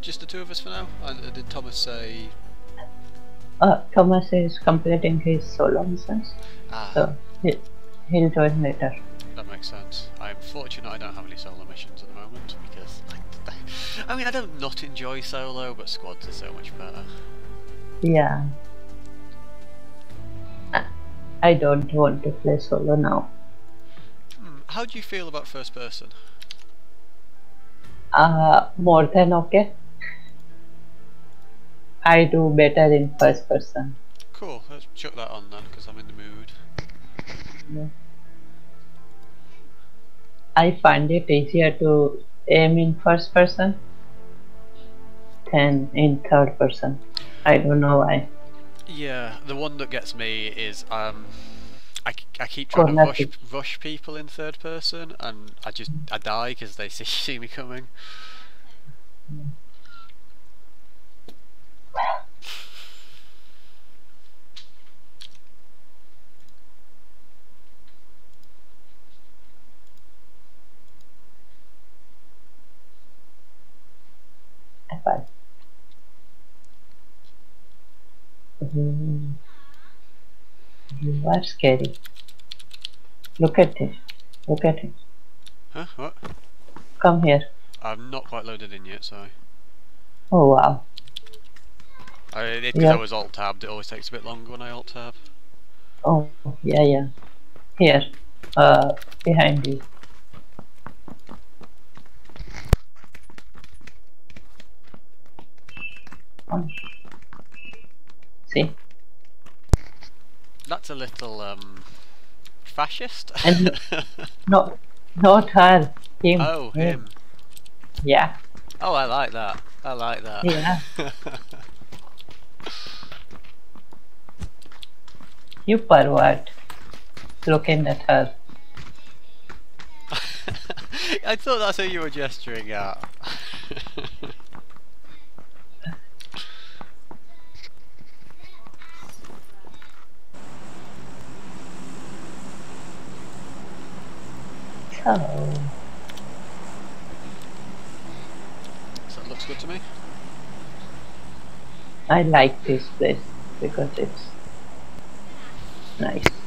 just the two of us for now? And uh, did Thomas say? Uh, Thomas is completing his solo missions, Ah, so he, he'll join later. that makes sense. I'm fortunate I don't have any solo missions at the moment because, I, I mean, I don't not enjoy solo, but squads are so much better. Yeah. I- I don't want to play solo now. Hmm, How do you feel about first person? Uh, more than okay. I do better in first person. Cool. Let's chuck that on then, because I'm in the mood. Yeah. I find it easier to aim in first person than in third person. I don't know why. Yeah, the one that gets me is um, I, I keep trying to rush, rush people in third person, and I just I die because they see see me coming. But Mm. Are scary. Look at this. Look at it. Huh? What? Come here. I'm not quite loaded in yet, so Oh wow. I because Yeah. I was alt tabbed. It always takes a bit longer when I alt tab. Oh yeah yeah. Here. Uh behind you. Come. See? That's a little um fascist. And- No not her. Him. oh, him. Yeah. Oh, I like that. I like that. Yeah. You pervert. Looking at her. I thought that's who you were gesturing at. So so looks good to me. I like this place because it's nice.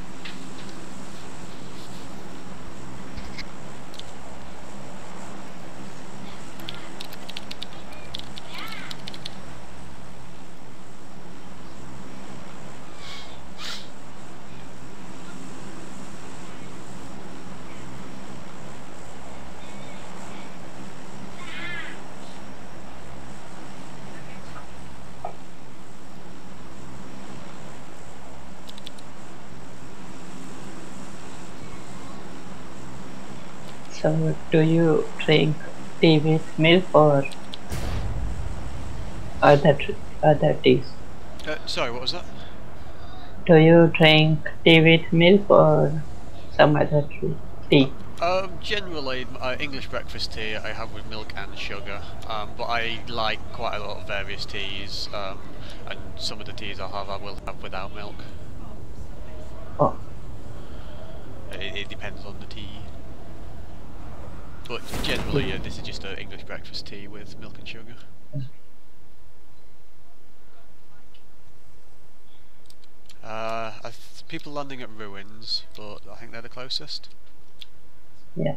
So, do you drink tea with milk or other other teas? Uh, sorry, what was that? Do you drink tea with milk or some other tea? Um, generally, uh, English breakfast tea I have with milk and sugar, um, but I like quite a lot of various teas, um, and some of the teas I'll have I will have without milk. Oh, It, it depends on the tea. But generally, uh, this is just an English breakfast tea with milk and sugar. Uh, people landing at ruins, but I think they're the closest. yeah.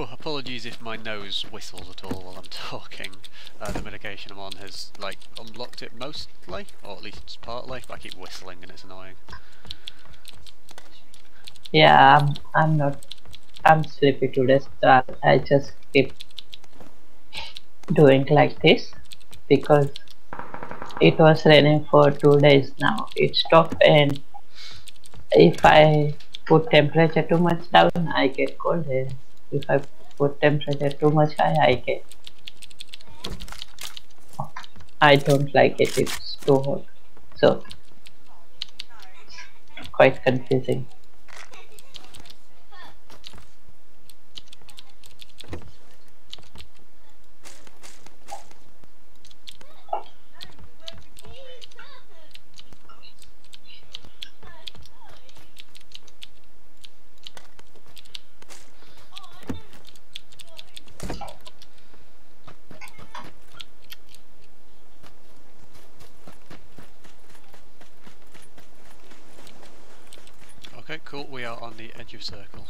Oh, apologies if my nose whistles at all while I'm talking. Uh, the medication I'm on has like unblocked it mostly, or at least partly. But I keep whistling and it's annoying. Yeah, I'm, I'm not. I'm sleepy today, so I, just keep doing like this because it was raining for two days now. It stopped, and if I put temperature too much down, I get cold. And if I put temperature too much high, I get. I don't like it. It's too hot, so quite confusing. Cool, we are on the edge of circle.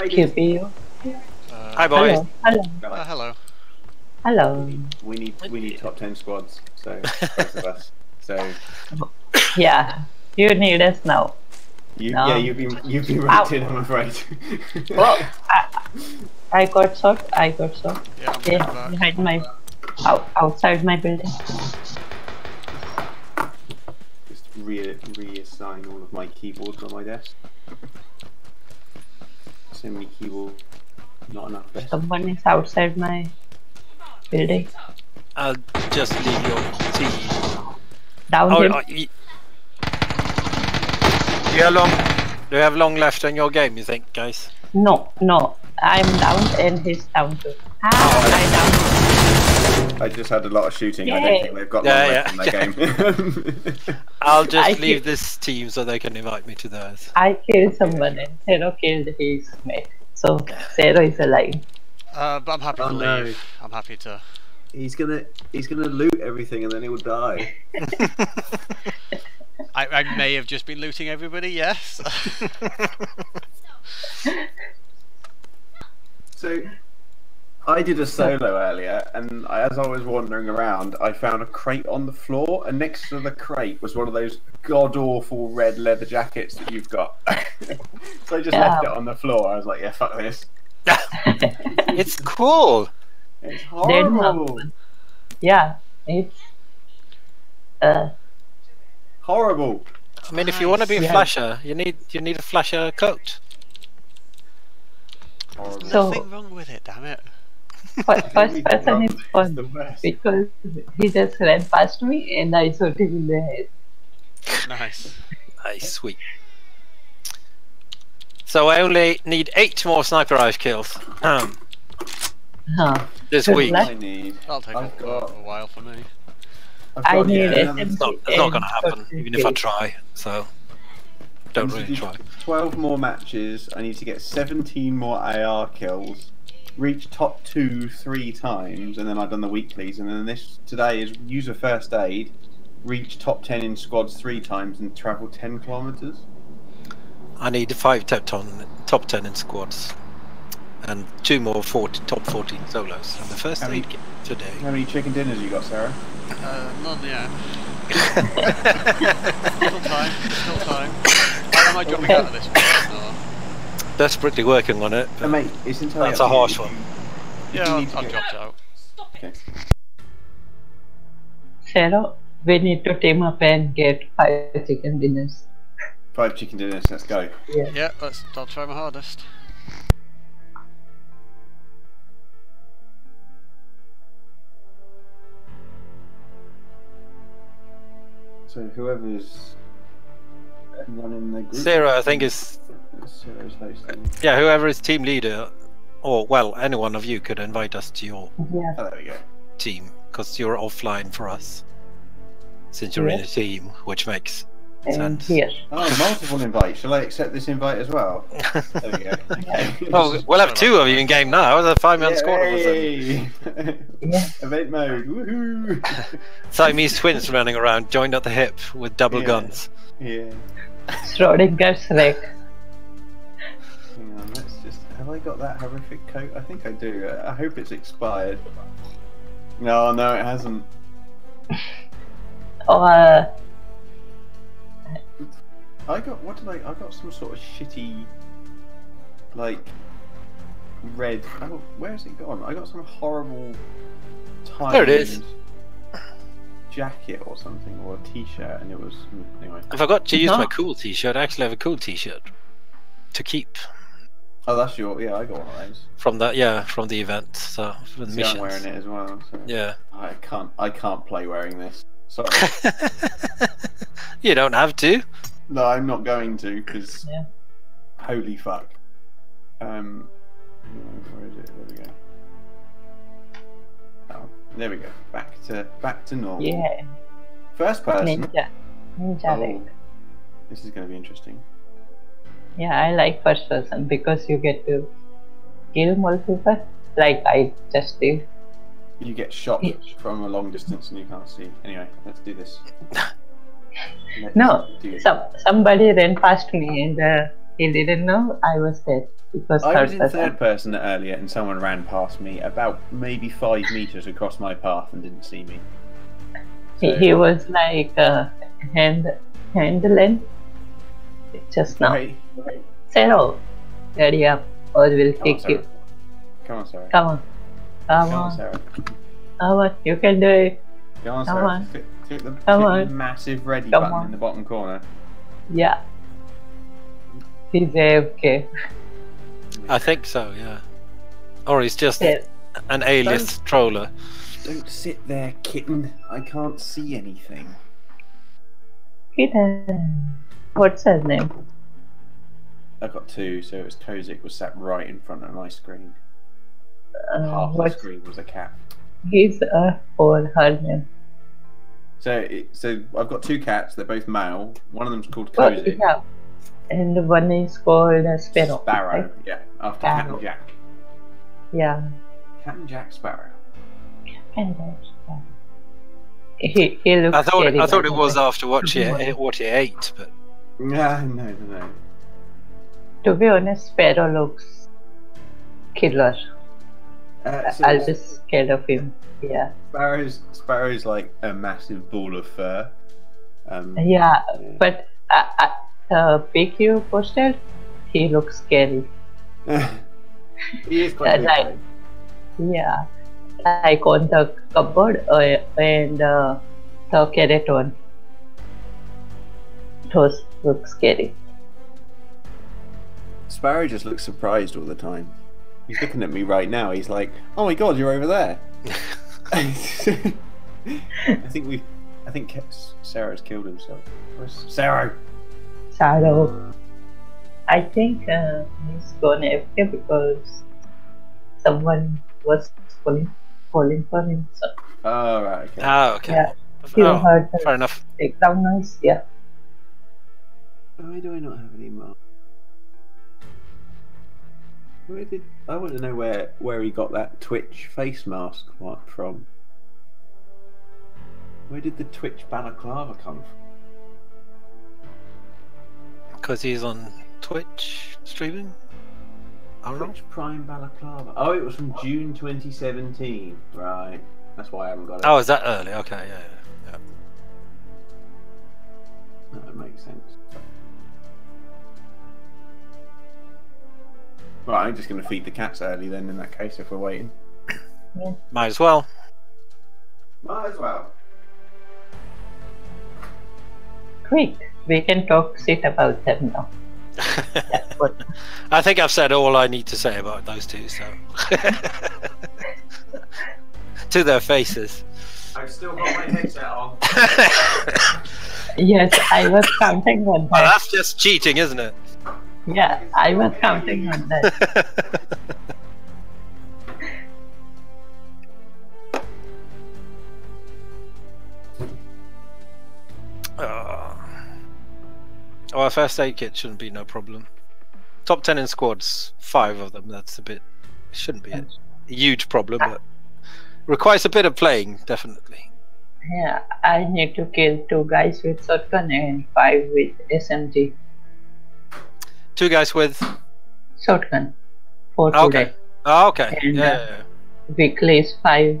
Uh, Invaded. Uh, Hi, boys. Hello. Hello. uh, hello. Hello. We need we need top ten squads. So both of us. So Yeah. You need us now. you No. yeah you've been you've been Ow. I'm afraid. Well, I, I got shot. I got shot. Yeah, I'm Yeah, behind my, out, outside my building. Just re reassign all of my keyboards on my desk. So many keyboards, not enough. Desk. Someone is outside my building. I'll just leave your team. Down Oh, him. oh, y- do you have long? Do you have long left in your game? You think, guys? No, no. I'm down and he's down too. Ah, I down. I just had a lot of shooting. I don't think they've got long Yeah, left yeah. in their game. I'll just I leave see. this team so they can invite me to theirs. I killed someone and Zero killed his mate. So Zero is alive. Uh, but I'm happy Oh, to no. leave. I'm happy to. he's gonna he's gonna loot everything and then he will die. I, I may have just been looting everybody, yes. So, I did a solo earlier, and I, as I was wandering around, I found a crate on the floor, and next to the crate was one of those god awful red leather jackets that you've got. so I just left it on the floor. I was like, yeah, fuck this. it's cool. It's They're not horrible. Yeah, it's uh Horrible. I mean, if you want to be a Yeah. flasher, you need you need a flasher coat. Horrible. So- Nothing wrong with it, damn it. Fir- first person is It's fun because he just ran past me and I shot him in the head. Nice. Nice, sweet. So I only need eight more sniper rifle kills um, Huh. this Good week. luck. I need. That'll take I've a, got- a while for me. I've I got, need yeah, it. It's not, it's not going to happen, even if I try. So don't I need really to do try. 12 more matches. I need to get 17 more AR kills. Reach top two three times, and then I've done the weeklies. And then this today is user first aid. Reach top 10 in squads three times and travel 10 kilometers. I need five top ten, top ten in squads, and two more 40, top fourteen solos. And the first How aid kit today. How many chicken dinners you got, Sarah? Uh, none yet. Still time. Still time. Am I dropping out of this one? Or- Desperately working on it. Uh, but mate, it's entirely That's a to you. harsh one. Yeah, I've, need to I've dropped out. Okay. Zero, we need to team up and get five chicken dinners. Five chicken dinners. Let's go. Yeah. Yeah, let's. I'll try my hardest. So whoever's running the group. Sarah, I think is Sarah's hosting. yeah. Whoever is team leader, or well, any one of you could invite us to your Yeah. Oh, there we go. team because you're offline for us. Since you're in a team, which makes And sense. here. Oh, multiple invites. Shall I accept this invite as well? There we go. Okay. Oh, we'll have two of you in game now. There's a five-man squad of us. then. Yay! Yeah. Event mode. Woohoo! Siamese twins running around, joined at the hip with double Yeah. guns. yeah. Schrodinger's wreck. Hang on. Let's just. Have I got that horrific coat? I think I do. I hope it's expired. No, no, it hasn't. Or uh, I got what did I? I got some sort of shitty, like red. Oh, where's it gone? I got some horrible. Time There it is. Timed Jacket or something, or a t-shirt, and it was anyway. I forgot to use my cool t-shirt. I actually have a cool t-shirt to keep Oh, that's your. Yeah, I got one of those. from that. Yeah, from the event. So for the See, I'm wearing it as well. So. Yeah. I can't. I can't play wearing this. Sorry. you don't have to. no, I'm not going to because. Yeah. Holy fuck. Um. Where is it? There we go. There we go. Back to back to normal. yeah, First person. ninja. Ninja Oh, this is going to be interesting. Yeah, I like first person because you get to kill more people. Like I just did. You get shot from a long distance and you can't see. Anyway, let's do this. Let's No, do some somebody ran past me and uh, he didn't know I was there. It was I was in person. third person earlier, and someone ran past me about maybe five meters across my path and didn't see me. He, he was like uh, hand hand length just now. Right. Zero. Ready up or we'll Come on, you. Come on, Sarah. Come on. Come Come on, on. Sarah. Come on. You can do it. Come on, Come Sarah. on. Click, click the, Come click on. massive ready Come button on. in the bottom corner. Yeah. He's AFK. I think so, yeah. Or he's just Yeah. an A-list troller. Don't sit there, kitten. I can't see anything. Kitten. What's his name? I've got two, so it was Kozik was sat right in front of my screen. Uh, Half the what's screen was a cat. He's a or her name? So, so I've got two cats. They're both male. One of them's called Kozik. yeah. And the one is called uh, Sparrow. Sparrow. right? Yeah, after Cat Sparrow. and Jack. Yeah. Cat and Jack Sparrow. And that's Sparrow. He, he looks I thought scary, I thought it was way. after what you what you ate, but Nah, no, no, no. To be honest, Sparrow looks killer. Uh, so I was just scared of him. Yeah. Sparrow's Sparrow's like a massive ball of fur. Um, Yeah, yeah. but uh, uh, you posted, he looks scary. he is quite That's big. right. though. Yeah. Like on the cupboard uh, and uh, the carrot one. Those look scary. Sparrow just looks surprised all the time. He's looking at me right now. He's like, "Oh my god, you're over there." I think we, I think Sarah's killed himself. Where's Sarah? Shadow. I think uh, he's gone AFK because someone was calling, calling for him. So Oh right, okay. ah, okay. Yeah. you Oh, heard the fair enough. background noise. Yeah. Why do I not have any mark? Where did I want to know where where he got that Twitch face mask wa- from? Where did the Twitch balaclava come from? Because he's on Twitch streaming. I don't know. Prime balaclava. Oh, it was from June 2017. Right, that's why I haven't got it. Oh, is that early? Okay, yeah, yeah. yeah. that makes sense. Right, I'm just going to feed the cats early then. In that case, if we're waiting, Might as well. might as well. Quick, we can talk shit about them now. I think I've said all I need to say about those two, so. to their faces. I've still got my headset on. Yes, I was counting on Well, that. that's just cheating, isn't it? Yeah, I was counting on that. oh. Oh, a first aid kit shouldn't be no problem. Top 10 in squads, five of them. That's a bit. Shouldn't be a huge problem, but requires a bit of playing, definitely. Yeah, I need to kill two guys with shotgun and five with SMG. Two guys with. Shotgun. Today. okay. Oh, okay. And, Yeah, uh, yeah, yeah. Weekly is five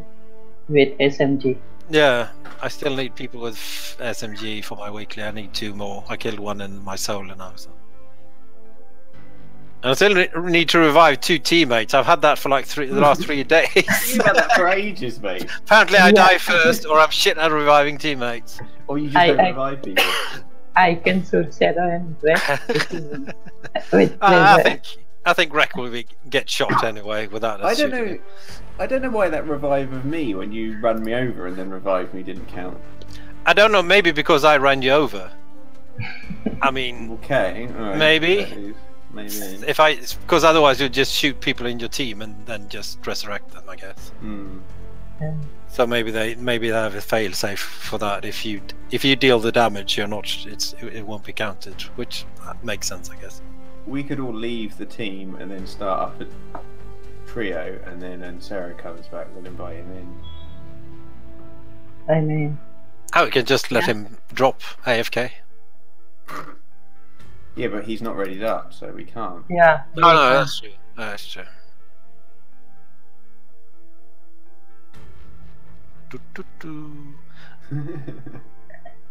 with SMG. Yeah, I still need people with SMG for my weekly. I need two more. I killed one in my solo now. So. And I still need to revive two teammates. I've had that for like three, the last three days. You've had that for ages, mate. Apparently, I Yeah. die first, or I'm shit at reviving teammates. Or you just I- don't I- revive people. I can shoot Sarah and Brett with Uh, I pleasure. think I think Rek will be, get shot anyway without us I don't know. I don't know why that revive of me when you run me over and then revive me didn't count. I don't know. Maybe because I ran you over. I mean, Okay. Maybe. Maybe. if I because otherwise you'd just shoot people in your team and then just resurrect them. I guess. Hmm. So maybe they maybe they have a fail safe for that. If you if you deal the damage, you're not. It's it, won't be counted, which makes sense, I guess. We could all leave the team and then start up a trio, and then when Sarah comes back, we'll invite him in. I mean, Oh, we can just let Yeah. him drop AFK. Yeah, but he's not readied up, so we can't. Yeah. No, we no, that's true. No, That's true. Do, do, do.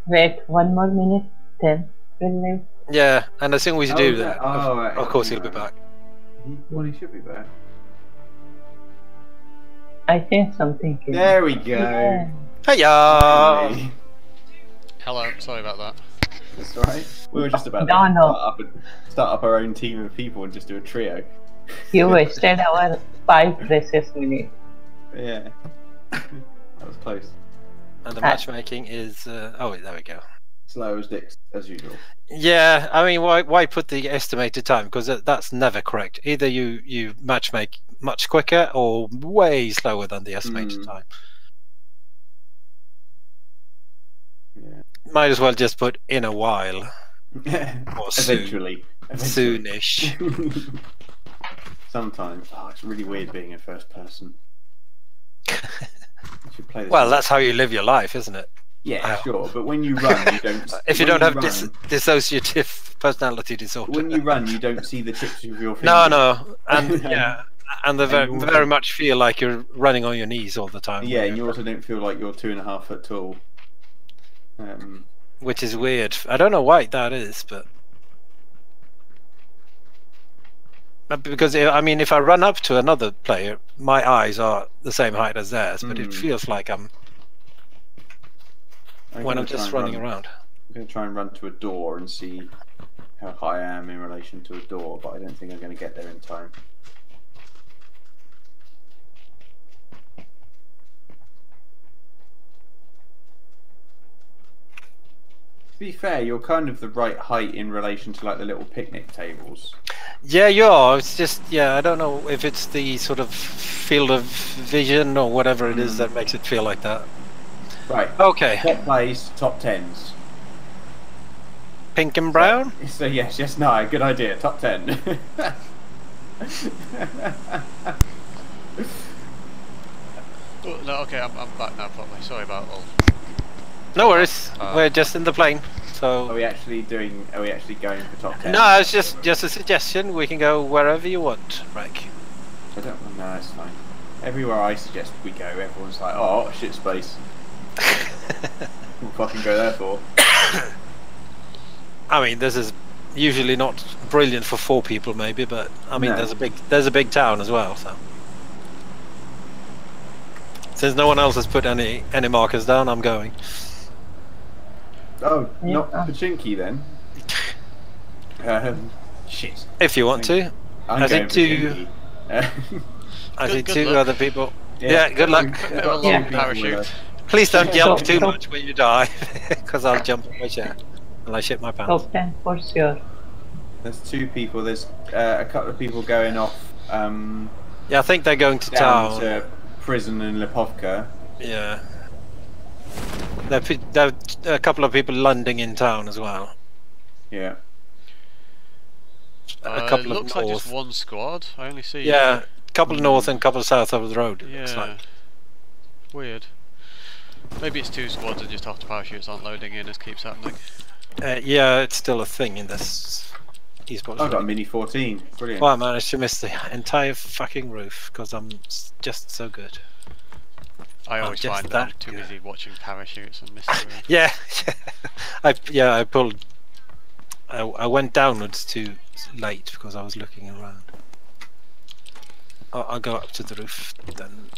Wait one more minute, then we'll leave. Yeah, and as soon as you Oh, do that, Oh, of, right. of course he'll be back. He, well, he should be back. I think something. There we go. Yeah. Hiya! Finally. Hello, sorry about that. That's all right. We were just about No, to no. Start, up a, start up our own team of people and just do a trio. You wasted our five precious minutes. Yeah. that was close. And the Uh, matchmaking is. Uh, oh, there we go. Slow as dicks, as usual. Yeah, I mean, why why put the estimated time? Because that's never correct. Either you you match make much quicker or way slower than the estimated Mm. time. Yeah. Might as well just put in a while or soon, Eventually. Eventually. soonish. Sometimes. Oh, it's really weird being a first person. Play Well, that's how you live your life, isn't it? Yeah, sure. But when you run, you don't. If you don't have run, dis- dissociative personality disorder. when you run, you don't see the tips of your fingers. no, no, and yeah, and they very, you very much feel like you're running on your knees all the time. Yeah, and you also don't feel like you're two and a half foot tall. Um, which is weird. I don't know why that is, but. But Because I mean, if I run up to another player, my eyes are the same height as theirs, but it Mm. feels like I'm I'm when I'm just running run- around. I'm going to try and run to a door and see how high I am in relation to a door, but I don't think I'm going to get there in time. To be fair, you're kind of the right height in relation to like the little picnic tables. Yeah, you are. It's just yeah, I don't know if it's the sort of field of vision or whatever it is Mm. that makes it feel like that. Right. Okay, Top plays, top tens. pink and brown. So yes, yes, no, good idea. Top ten. Oh, no, okay, I'm, I'm back now properly. Sorry about all. No worries. Uh, We're just in the plane, So are we actually doing? Are we actually going for top ten? no, it's just just a suggestion. We can go wherever you want, Frank. I don't know. It's fine. Everywhere I suggest we go, everyone's like, "Oh, shit space." We'll fucking go there for. I mean, this is usually not brilliant for four people, maybe, but I mean, No. there's a big there's a big town as well, so. Since no one else has put any any markers down, I'm going. Oh, Yeah. not Pochinki then. Um, shit. If you want to, I'm I going think two- I Good- see two luck. other people. Yeah, good luck. I've Bit of a long people parachute. There. Please don't Yeah. yelp So- too so- much when you die, because I'll jump in my chair and I shit my pants. Top 10 for sure. There's two people. There's uh, a couple of people going off um, Yeah, I think they're going to down town. to prison in Lipovka. Yeah. There, there are a couple of people landing in town as well. Yeah. A Uh, couple it of looks like just one squad. I only see. Yeah, a couple north and a couple south of the road. It looks Yeah. like. Weird. Maybe it's two squads and just half the parachutes aren't loading in as keeps happening. Uh, yeah, it's still a thing in this esports. I've got a. Mini 14. Brilliant. Well, I managed to miss the entire fucking roof because I'm just so good. I always just find that I'm that too good. busy watching parachutes and missing the. Yeah, I yeah I pulled. I, I went downwards too late because I was looking around. I'll, I'll go up to the roof then.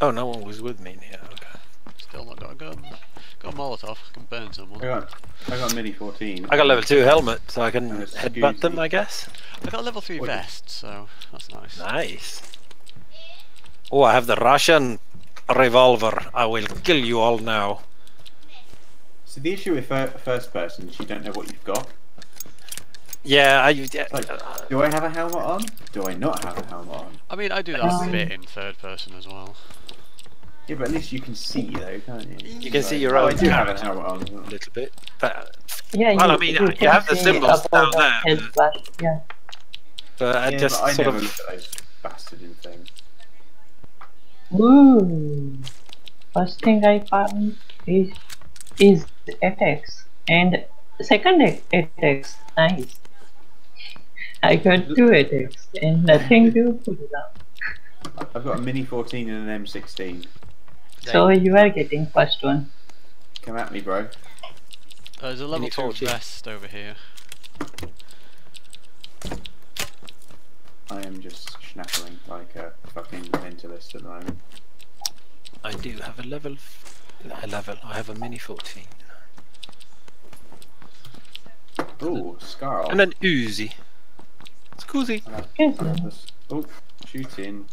Oh, no one was with me in here. Okay. Still not got a gun. Got a Molotov. I can burn someone. I got, I got a Mini 14. I got level two helmet, so I can headbutt them. excuse I guess. I got level three What vest, so that's nice. Nice. Oh, I have the Russian revolver. I will kill you all now. So the issue with fir- first person is you don't know what you've got. Yeah, I. Yeah, Like, do I have a helmet on? Do I not have a helmet on? I mean, I do that Um, a bit in third person as well. Yeah, but at least you can see though, can't you? You can see Like, your oh, own I do have a character. helmet on. a little bit, but Yeah, Well, you, I mean, you you have the symbols down the there, health bar. Yeah. but I Yeah, just but I sort never of look at those bastard things. Ooh. First thing I found is is attacks and second a- attacks. Nice. I got two attacks and nothing to put it up. I've got a Mini 14 and an M16. So you are getting first one. Come at me, bro. Uh, there's a level Mini 2 40. vest over here. I am just schnappling like a fucking mentalist at the moment. I do have a level. f- A level. I have a mini 14 Ooh, SCAR-L. and an Uzi. Scusi. I have- Yes. I have this- Oh, shooting.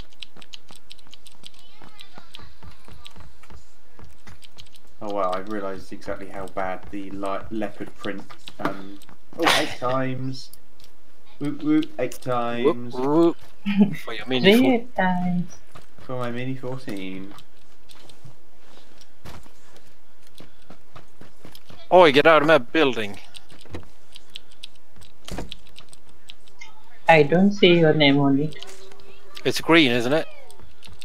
Oh wow, I realised exactly how bad the li- leopard print. Um, oh, eight times. Whoop whoop, eight Whoop, times whoop. For your mini 14. Three times. for my Mini 14. Oi, get out of my building. I don't see your name on it. It's green, isn't it?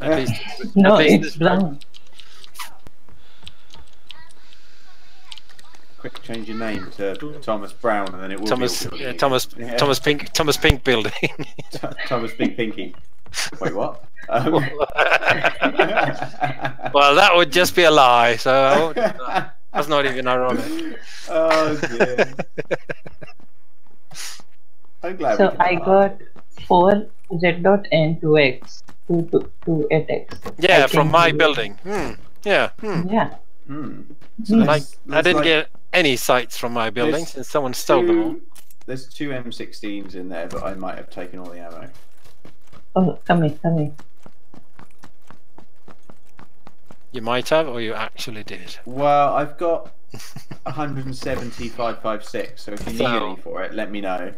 At Yeah. least. No, least it's this brown. Quick, change your name to Thomas Brown, and then it will Thomas, be yeah, building Thomas. Yeah. Thomas Pink, Thomas Pink building. Thomas Big Pinky. Wait, what? Um, well, that would just be a lie. So I won't- that's not even ironic. oh dear. I'm glad. So I laugh. got four Z dot and two X. Two, two, two attacks. Yeah, I from my building. Hmm. Yeah. Hmm. Yeah. Hmm. Hmm. Like There's- I didn't like get any sights from my building There's since someone stole them all. There's two M16s in there, but I might have taken all the ammo. Oh, come here, come here. You might have, or you actually did. Well, I've got 17556, so if you need So- any for it, let me know.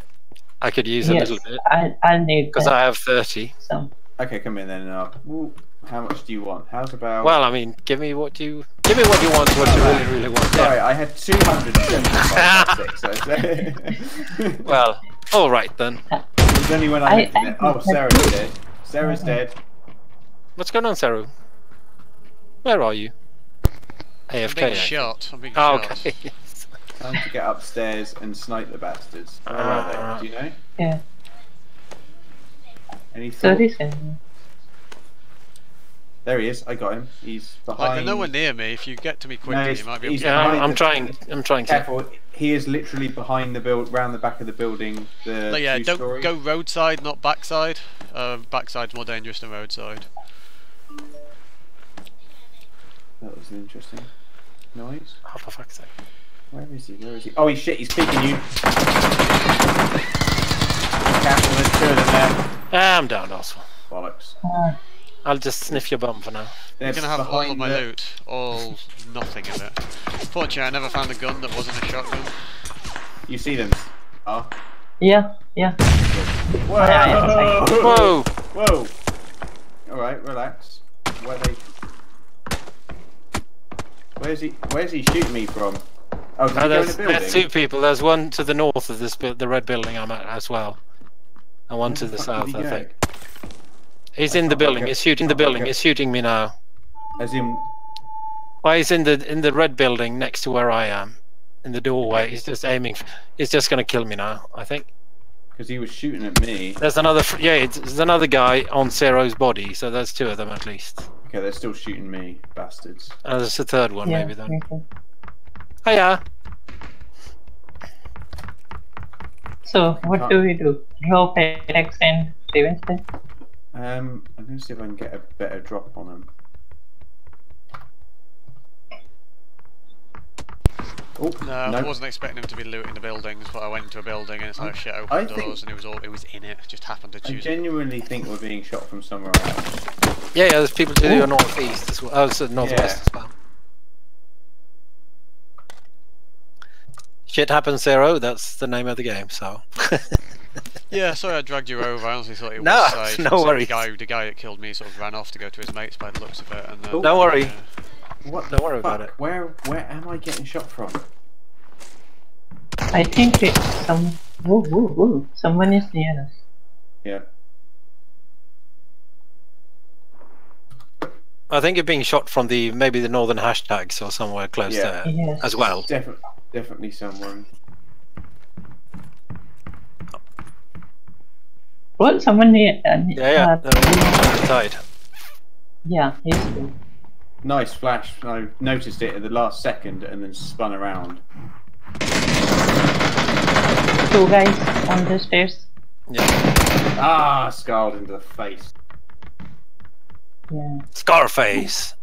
I could use a little bit I'll, I'll need because. I have thirty. some. Okay, come in then. And I'll, Ooh, how much do you want? How's about? Well, I mean, give me what you give me what you want, what you really, really want. sorry, Yeah. I had 27556. So it's- Well, all right then. it was only when I I- looked it. I- Oh, Sarah's dead. Sarah's dead. What's going on, Sarah? Where are you? I'm AFK. being I think. shot. I'm being Oh, shot. okay. Time to get upstairs and snipe the bastards. Where are they? Uh, do you know? Yeah. Any thought? Thirty-seven. There he is. I got him. He's Like, behind. they're nowhere near me. If you get to me quickly, he's- you might be able to yeah, I'm, me. I'm trying. I'm trying to. Careful. He is literally behind the build, round the back of the building. The Like, yeah, don't two-story. go roadside, not backside. Uh, backside's more dangerous than roadside. That was an interesting noise. Oh, for fuck's sake. Where is he? Where is he? Oh, he's shit. He's peeking you. Careful, there's two of them there. Ah, I'm down also. Bollocks. Ah, I'll just sniff your bum for now. They're I'm gonna have all of my the- loot, all nothing of it. Fortunately, I never found a gun that wasn't a shotgun. You see them? Oh. yeah, yeah. Whoa! Yeah, Whoa! Whoa! Alright, relax. Where they. Where's he? Where's he shooting me from? Oh, did he go in there's, the there's two people. There's one to the north of this, the red building I'm at as well, and one to the south. I think he's I in the building. He's shooting the building. He's shooting me now. As in, Well, he's in the in the red building next to where I am, in the doorway. He's just aiming. He's just gonna kill me now. I think. because he was shooting at me. There's another. fr- Yeah, it's, there's another guy on Cero's body. So there's two of them at least. Okay, they're still shooting me, bastards. And there's a third one yeah, maybe then. me too. Hiya. So what do we do? Drop attacks and revenge then? Um, I'm gonna see if I can get a better drop on him. Oh No, I wasn't expecting him to be looting the buildings, but I went into a building and it's like shit open I doors think- and it was all it was in it. Just happened to I choose it. genuinely think we're being shot from somewhere else. Yeah, yeah. There's people to Ooh. the northeast as well. Oh, it's the northwest as well. Shit happens, Zero. That's the name of the game. So. Yeah, sorry I dragged you over. I honestly thought it No, was safe. no So the guy, the guy that killed me sort of ran off to go to his mates by the looks of it. And then, Oh. Don't worry. yeah. What? Don't worry about it. Where where am I getting shot from? I think it's some. Whoa, whoa, whoa. Someone is near us. Yeah. I think you're being shot from the maybe the northern hashtags or somewhere close Yeah. there Yes. as well. Definitely, definitely someone. Well, someone near. Uh, Yeah, yeah. uh, No, outside. yeah, he's good. Nice flash. I noticed it at the last second and then spun around. Two guys on the stairs. Yeah. Ah, scarred into the face. Yeah. Scarface.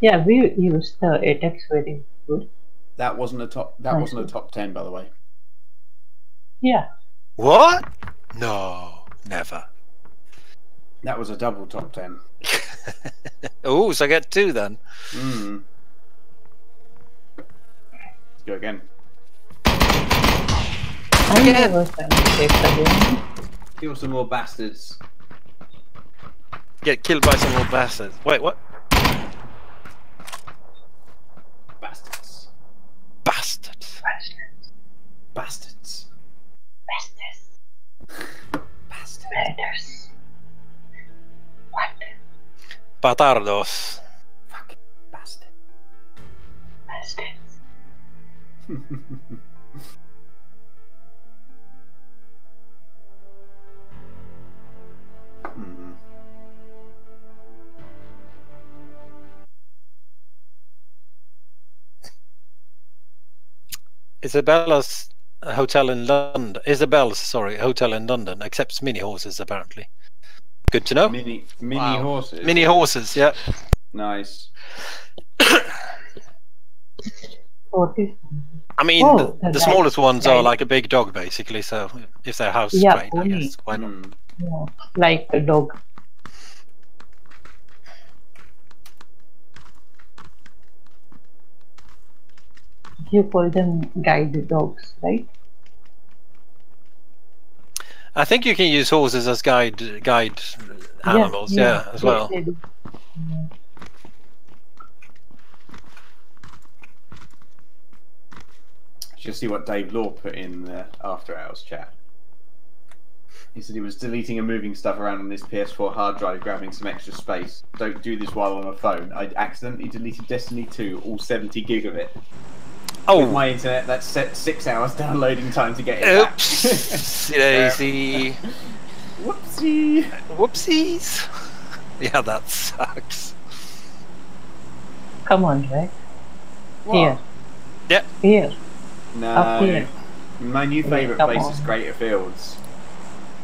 Yeah, we used the ATEX very good. That wasn't a top. That Nice. wasn't a top ten, by the way. Yeah. What? No, never. That was a double top ten. oh, so I get two then. Hmm. Let's go again. I Again. never can take again. Kill some more bastards. Get killed by some more bastards. Wait, what? Patardos. Fucking bastard. Bastards. Hmm. Isabella's hotel in London. Isabel's, sorry, hotel in London accepts mini horses apparently. Good to know. Mini mini Wow. horses. Mini horses, yeah. Nice. I mean, Oh, the, the that's smallest ones are like a big dog, basically. So if they're house Yeah, trained, I guess why not? Hmm. Yeah. Like a dog. You call them guide dogs, right? I think you can use horses as guide guide animals, yeah, as well. they do. Just see what Dave Law put in the after hours chat. He said he was deleting and moving stuff around on his PS4 hard drive, grabbing some extra space. Don't do this while on a phone. I accidentally deleted Destiny 2, all 70 gig of it. With Oh, my internet, that's set six hours downloading time to get it back. oops, daisy, Whoopsie. whoopsies. Yeah, that sucks. Come on, right? What? Here. Yeah. Here. No. Up here. My new favourite come place on. is Crater Fields.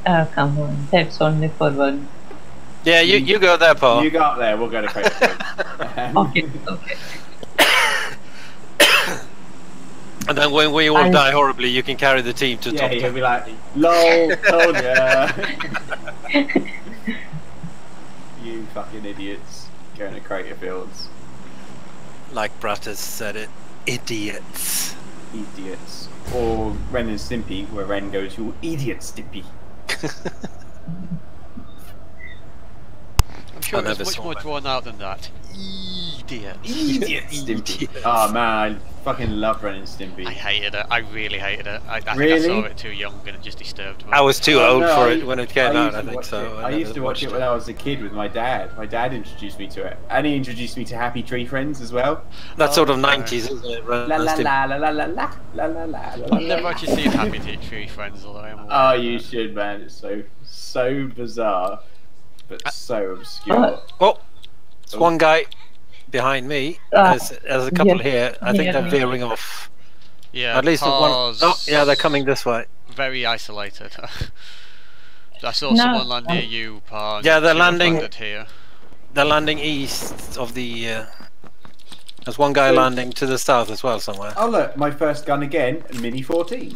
Uh, come on. That's only for one. Yeah, you you go there, Paul. You go up there, we'll go to Crater Fields. Okay, okay. And then when we all I- die horribly, you can carry the team to yeah, top Yeah, he'll ten. be like, lol, told ya. you fucking idiots. Going to Crater Fields. Like Bratters said it, idiots. Idiots. Or Ren and Stimpy, where Ren goes, you idiot Stimpy. I'm sure I there's much more drawn out than that. Idiot. Idiot Stimpy. Idiots. Oh man, I fucking love Ren and Stimpy. I hated it. I really hated it. I, I think I saw it too young and it just disturbed me. I was too Oh, old no, for I- it when it came I out. I think so. it. I, used to watch it watched when I was a kid with my dad. My dad introduced me to it, and he introduced me to Happy Tree Friends as well. That's sort of Oh, nineties, isn't it? Ren La la la la la la la la la la I've never actually seen Happy Tree Friends, although I am Oh, you should, man. It's so so bizarre, but so obscure. Oh, there's one guy behind me. Ah, There's, there's a couple yeah, here. I think yeah, they're yeah. veering off. Yeah, Uh, At least one. Oh, yeah, they're coming this way. Very isolated. I saw No, someone land near you, Par. Yeah, they're landing- here. They're landing east of the. Uh, there's one guy Good. landing to the south as well somewhere. Oh look, my first gun again, Mini 14.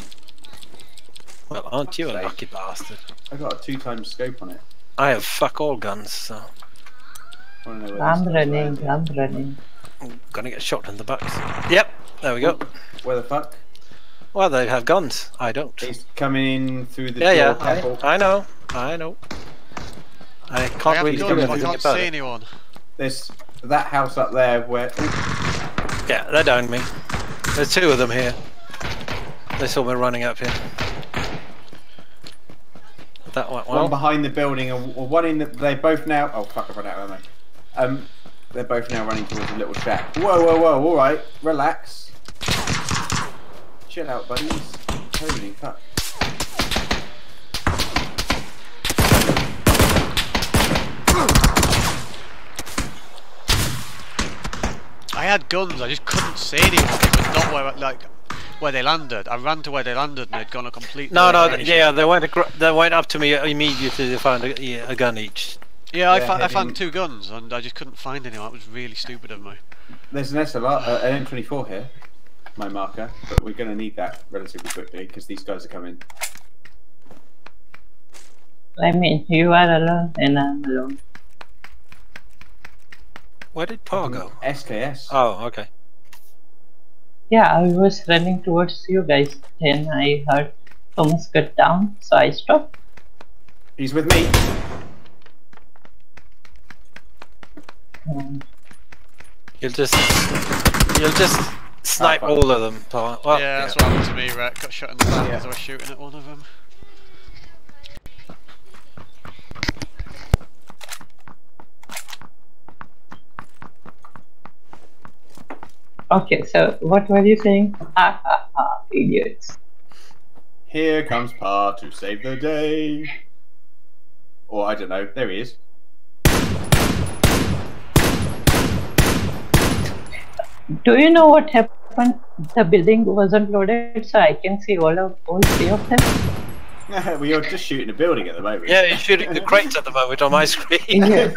Well, aren't you a sake. lucky bastard? I got a two times scope on it. I have fuck all guns, so I wanna know where I'm this running, landed. I'm running. I'm gonna get shot in the back. Yep, there we go. Where the fuck? Well, they have guns. I don't. He's coming in through the Yeah, yeah. door. Apple. I, I know. I know. I I can't have really do guns, I can't see it. anyone. There's that house up there where. Yeah, they're down me. There's two of them here. They saw me running up here. That went One behind the building and and one in the. They both now. Oh fuck! I've run out of ammo. Um, They're both now running towards a little shack. Whoa, whoa, whoa! All right, relax. Chill out, buddies. Holy fuck! I had guns, I just couldn't see anyone. It was not where, like, where they landed. I ran to where they landed and they'd gone a complete. No, no, direction. yeah, they went. They went up to me immediately. They found a, yeah, a gun each. Yeah, I, fa- I found two guns and I just couldn't find anyone. That was really stupid of me. There's an SLR, uh, an M24 here, my marker, but we're going to need that relatively quickly because these guys are coming. I mean, you are alone and I'm alone. Where did Paul go? SKS. Oh, okay. Yeah, I was running towards you guys. Then I heard Thomas cut down, so I stopped. He's with me. Um, You'll just, you'll just snipe fuck. all of them. Paul. Well, yeah, that's what happened to me, Rhett. Got shot in the back Yeah. as I was shooting at one of them. okay, so what were you saying? Ha ha ha, idiots. Here comes Pa to save the day. Or I don't know. There he is. Do you know what happened? The building wasn't loaded, so I can see all of all three of them. well, you're just shooting a building at the moment. Yeah, you're shooting the crates at the moment on my screen. Yes,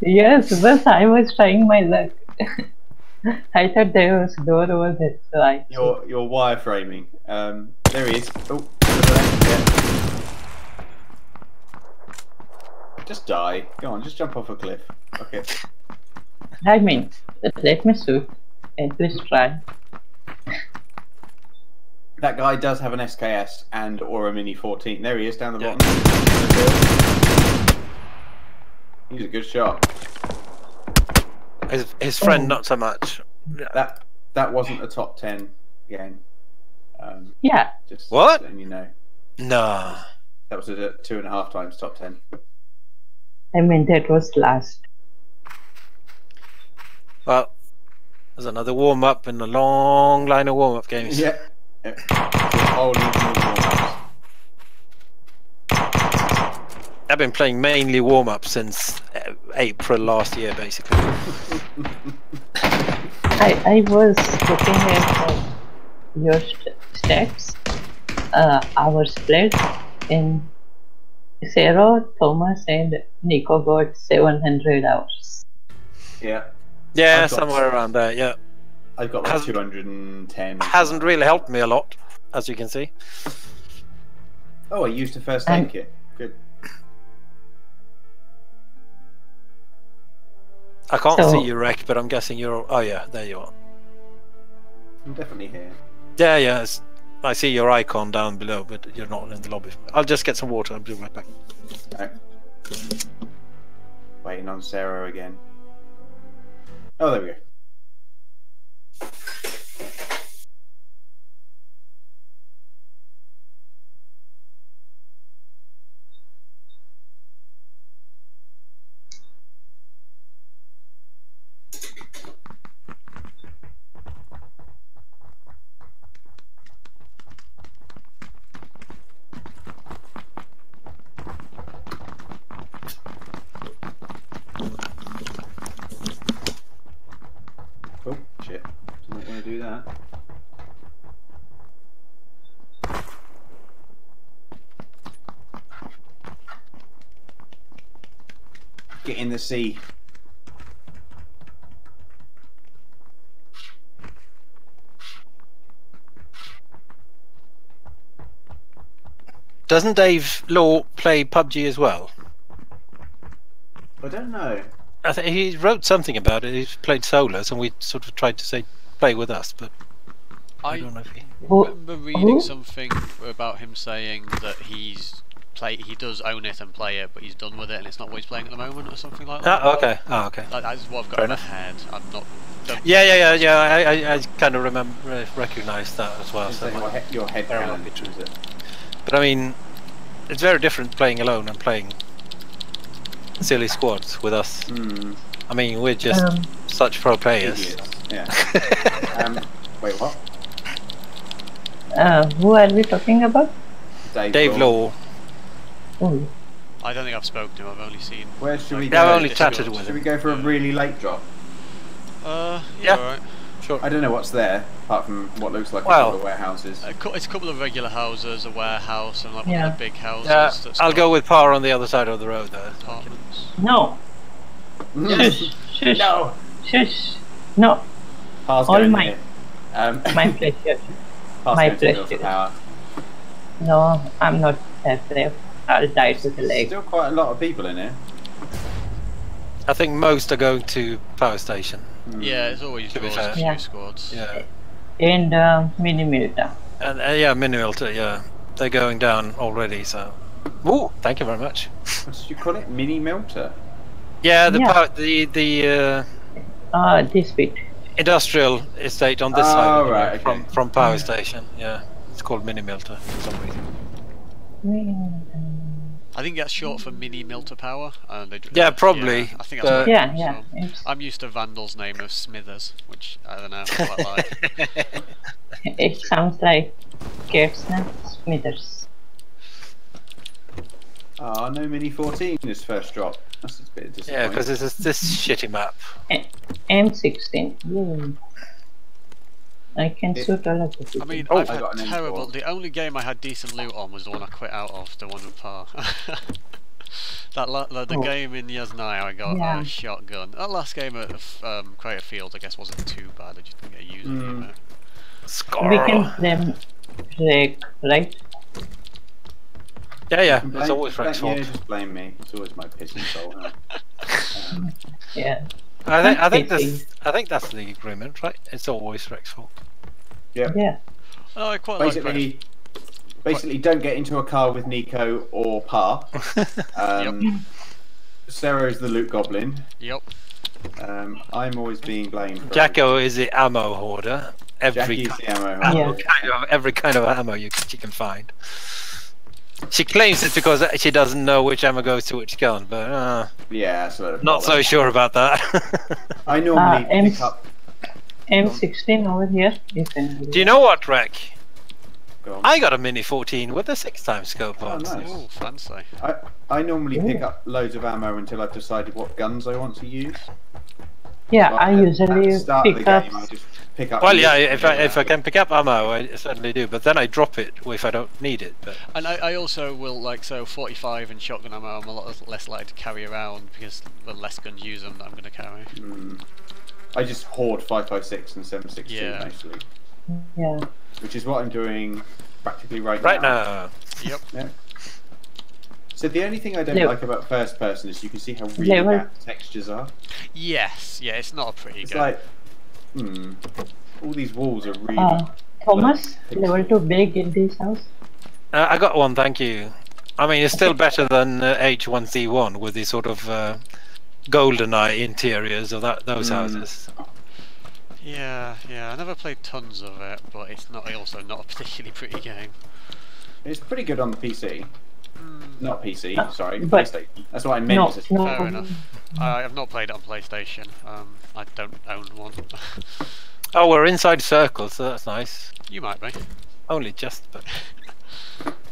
yes, but I was trying my luck. I thought there was door over there, so I. You're you're wireframing. Um, there he is. Oh, to the left, yeah. Just die. Go on, just jump off a cliff. Okay. I mean, let me shoot. At least try. That guy does have an SKS and or a Mini 14. There he is down the Yeah. bottom. He's a good shot. His, his friend, not so much. That that wasn't a top 10 game. Um, Yeah, just What? letting you know. No. That was a two and a half times top 10. I mean that was last. Well, there's another warm up in a long line of warm up games. Yeah. yeah. Leaving the warm-ups. I've been playing mainly warm up since uh, April last year, basically. I I was looking at uh, your st- stats, uh, hours played, and Sarah, Thomas, and Nico got 700 hours. Yeah. Yeah, got- somewhere around there. Yeah, I've got like Hasn't- 210. hasn't really helped me a lot, as you can see. Oh, I used a first And- aid kit. Good. I can't So- see you, Rec, but I'm guessing you're. Oh yeah, there you are. I'm definitely here. Yeah, yeah. it's- I see your icon down below, but you're not in the lobby. I'll just get some water. I'll be right back. Right. Waiting on Sarah again. Oh, there we go. Oh, shit. I'm not going to do that. Get in the sea. Doesn't Dave Law play PUBG as well? I don't know. I think he wrote something about it. He's played solos, and we sort of tried to say play with us, but I, I don't know if he. Who, remember reading something about him saying that he's play he does own it and play it, but he's done with it and it's not what he's playing at the moment or something like that. Ah, okay. Oh, okay. That, that's what I've got Fair in my head. I'm not. Yeah, yeah, yeah, yeah. I, I, I kind of remember, recognize that as well. So like your, might- he- your head Very count, well. it? but I mean, it's very different playing alone and playing silly squads with us. Hmm. I mean, we're just Um, such pro players. Idiots. Yeah. um, wait, what? uh, who are we talking about? Dave, Dave Law. Oh, I don't think I've spoken to him. I've only seen. Where should we like, go? I've only Discord. chatted with Should we go for a really late drop? Uh, Yeah. yeah. Alright. Sure. I don't know what's there, apart from what looks like Well- a couple of warehouses. A cou- it's a couple of regular houses, a warehouse, and like one of the big houses. Uh, that's I'll go with power on the other side of the road, though. apartments. no. Shush, shush, no! shush. No, Pa's All going mine. here. Um, my pleasure. Pa's my going to Mill for pleasure. power. No, I'm not that brave. I'll die to the leg. Still quite a lot of people in here. I think most are going to power station. Hmm. Yeah, it's always To be yours, fair. a few Yeah. squads. Yeah. And uh, mini Mylta. And uh, yeah, Minimal, too, yeah. They're going down already, so. Ooh, thank you very much. What did you call it? Mini Melter? Yeah, the Yeah. power, the the uh, Uh, this bit. industrial estate on this Oh, side anyway, right, okay. from from power station. Yeah, it's called Mini Mylta for some reason. I think that's short for mini Mylta Power. And they, Yeah, probably, I think that's but- Yeah, it is, yeah. so. I'm used to Vandal's name of Smithers, which I don't know. I like. it sounds like Cat's Smithers. Ah, no Mini 14 is first drop. That's a bit disappointing. Yeah, because it's this, this shitty map. M16. Yay. I can It- shoot all of the. I mean, Oh, I've I had got terrible. The only game I had decent loot on was the one I quit out of, the one with Par. that la- the, the Oh. game in Yasnai, I got Yeah. a shotgun. That last game at um, Crater Fields, I guess, wasn't too bad. I just didn't get a user Mm. from it. Score. we can them wreck, right? Yeah, yeah. Blame- It's always blame- Frank's Yeah, fault. just blame me. It's always my piss and salt. huh? Um, Yeah. I think I think that's I think that's the agreement, right? It's always Frank's fault. Yeah. Yeah. Oh, I quite like Crater Basically, basically, don't get into a car with Nico or Pa. Um, Sarah's the loot goblin. Yep. Um, I'm always being blamed. For Jacko is the ammo hoarder. Every Jackie's ki- the ammo. Yeah. hunter. kind of every kind of ammo you she can find. She claims it's because she doesn't know which ammo goes to which gun, but uh, Yeah, that's a of not so sure about that. I normally Uh, M- pick up. M16 over here. Do you know what, Rek? Go. I got a Mini 14 with a six times scope Oh, on. nice. Oh, fancy. I, I normally pick up loads of ammo until I've decided what guns I want to use. Yeah, But I at- at usually start pick the up. game, I just pick up. Well, yeah, if I if I can pick up ammo, I certainly do. But then I drop it if I don't need it. But And I, I also will, like, so 45 and shotgun ammo, I'm a lot less likely to carry around because the less guns use them that I'm going to carry. Mm. I just hoard 556 and 762 Yeah. mostly, Yeah. which is what I'm doing practically right, now. right now. now, Yep. So the only thing I don't No. like about first person is you can see how really Level. bad the textures are. Yes. Yeah, it's not a pretty It's game. like, hmm, all these walls are really. Uh, Thomas, level 2 big in this house. uh, I got one. Thank you. I mean, it's still better than uh, H1Z1 with the sort of uh, golden eye interiors of that those Mm. houses. Yeah, yeah. I never played tons of it, but it's not also not a particularly pretty game. It's pretty good on the PC. Not PC, Uh, sorry, PlayStation. That's what I meant. No, to- no. Fair enough. I have not played it on PlayStation. Um, I don't own one. Oh, we're inside circles, so that's nice. you might be. Only just, but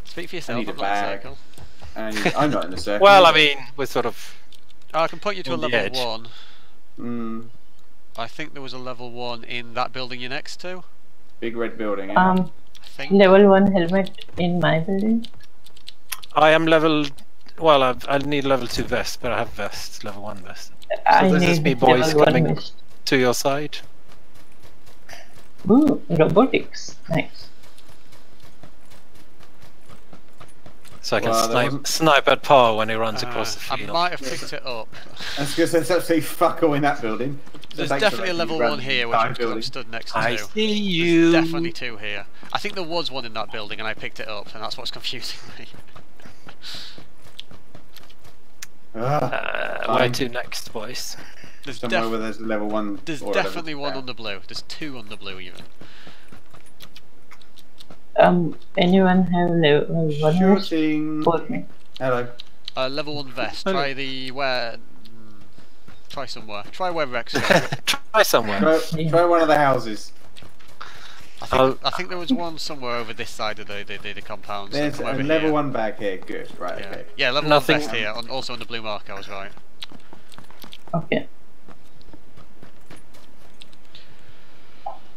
Speak for yourself. need I'm a not in a bag. circle. And I'm not in the circle. well, I mean, we're sort of I can point you to a On the level edge. one. Mm, I think there was a level one in that building you're next to. big red building. yeah. Um, I think. level 1 helmet in my building. I am level. Well, I've, I need level two vest, but I have vest, level one vest. I this is me, boys, coming. To your side. Ooh, robotics. Nice. So I can Well, snipe, wasn't- snipe at par when he runs Uh, across the field. I might have picked it up. I was going to there's absolutely fuck all in that building. So There's thanks definitely a level one here, which I'm, I'm stood next to. I There's see you. definitely two here. I think there was one in that building, and I picked it up, and that's what's confusing me. Ah, Uh, where to next, boys? There's, somewhere where there's a level one. there's or a level definitely one down. on the blue. There's two on the blue even. Um, anyone have level 1 vest Shooting. for me? Hello. Uh, level one vest. Oh, Try the where. mm, Try somewhere. Try where Rex. Try somewhere. Try, try one of the houses. I think, I'll- I think there was one somewhere over this side of the the, the, the compound. There's a level here. one bag here. Good. Right. Yeah, Okay. yeah level Nothing- one vest here. On, also on the blue mark, I was right. Okay.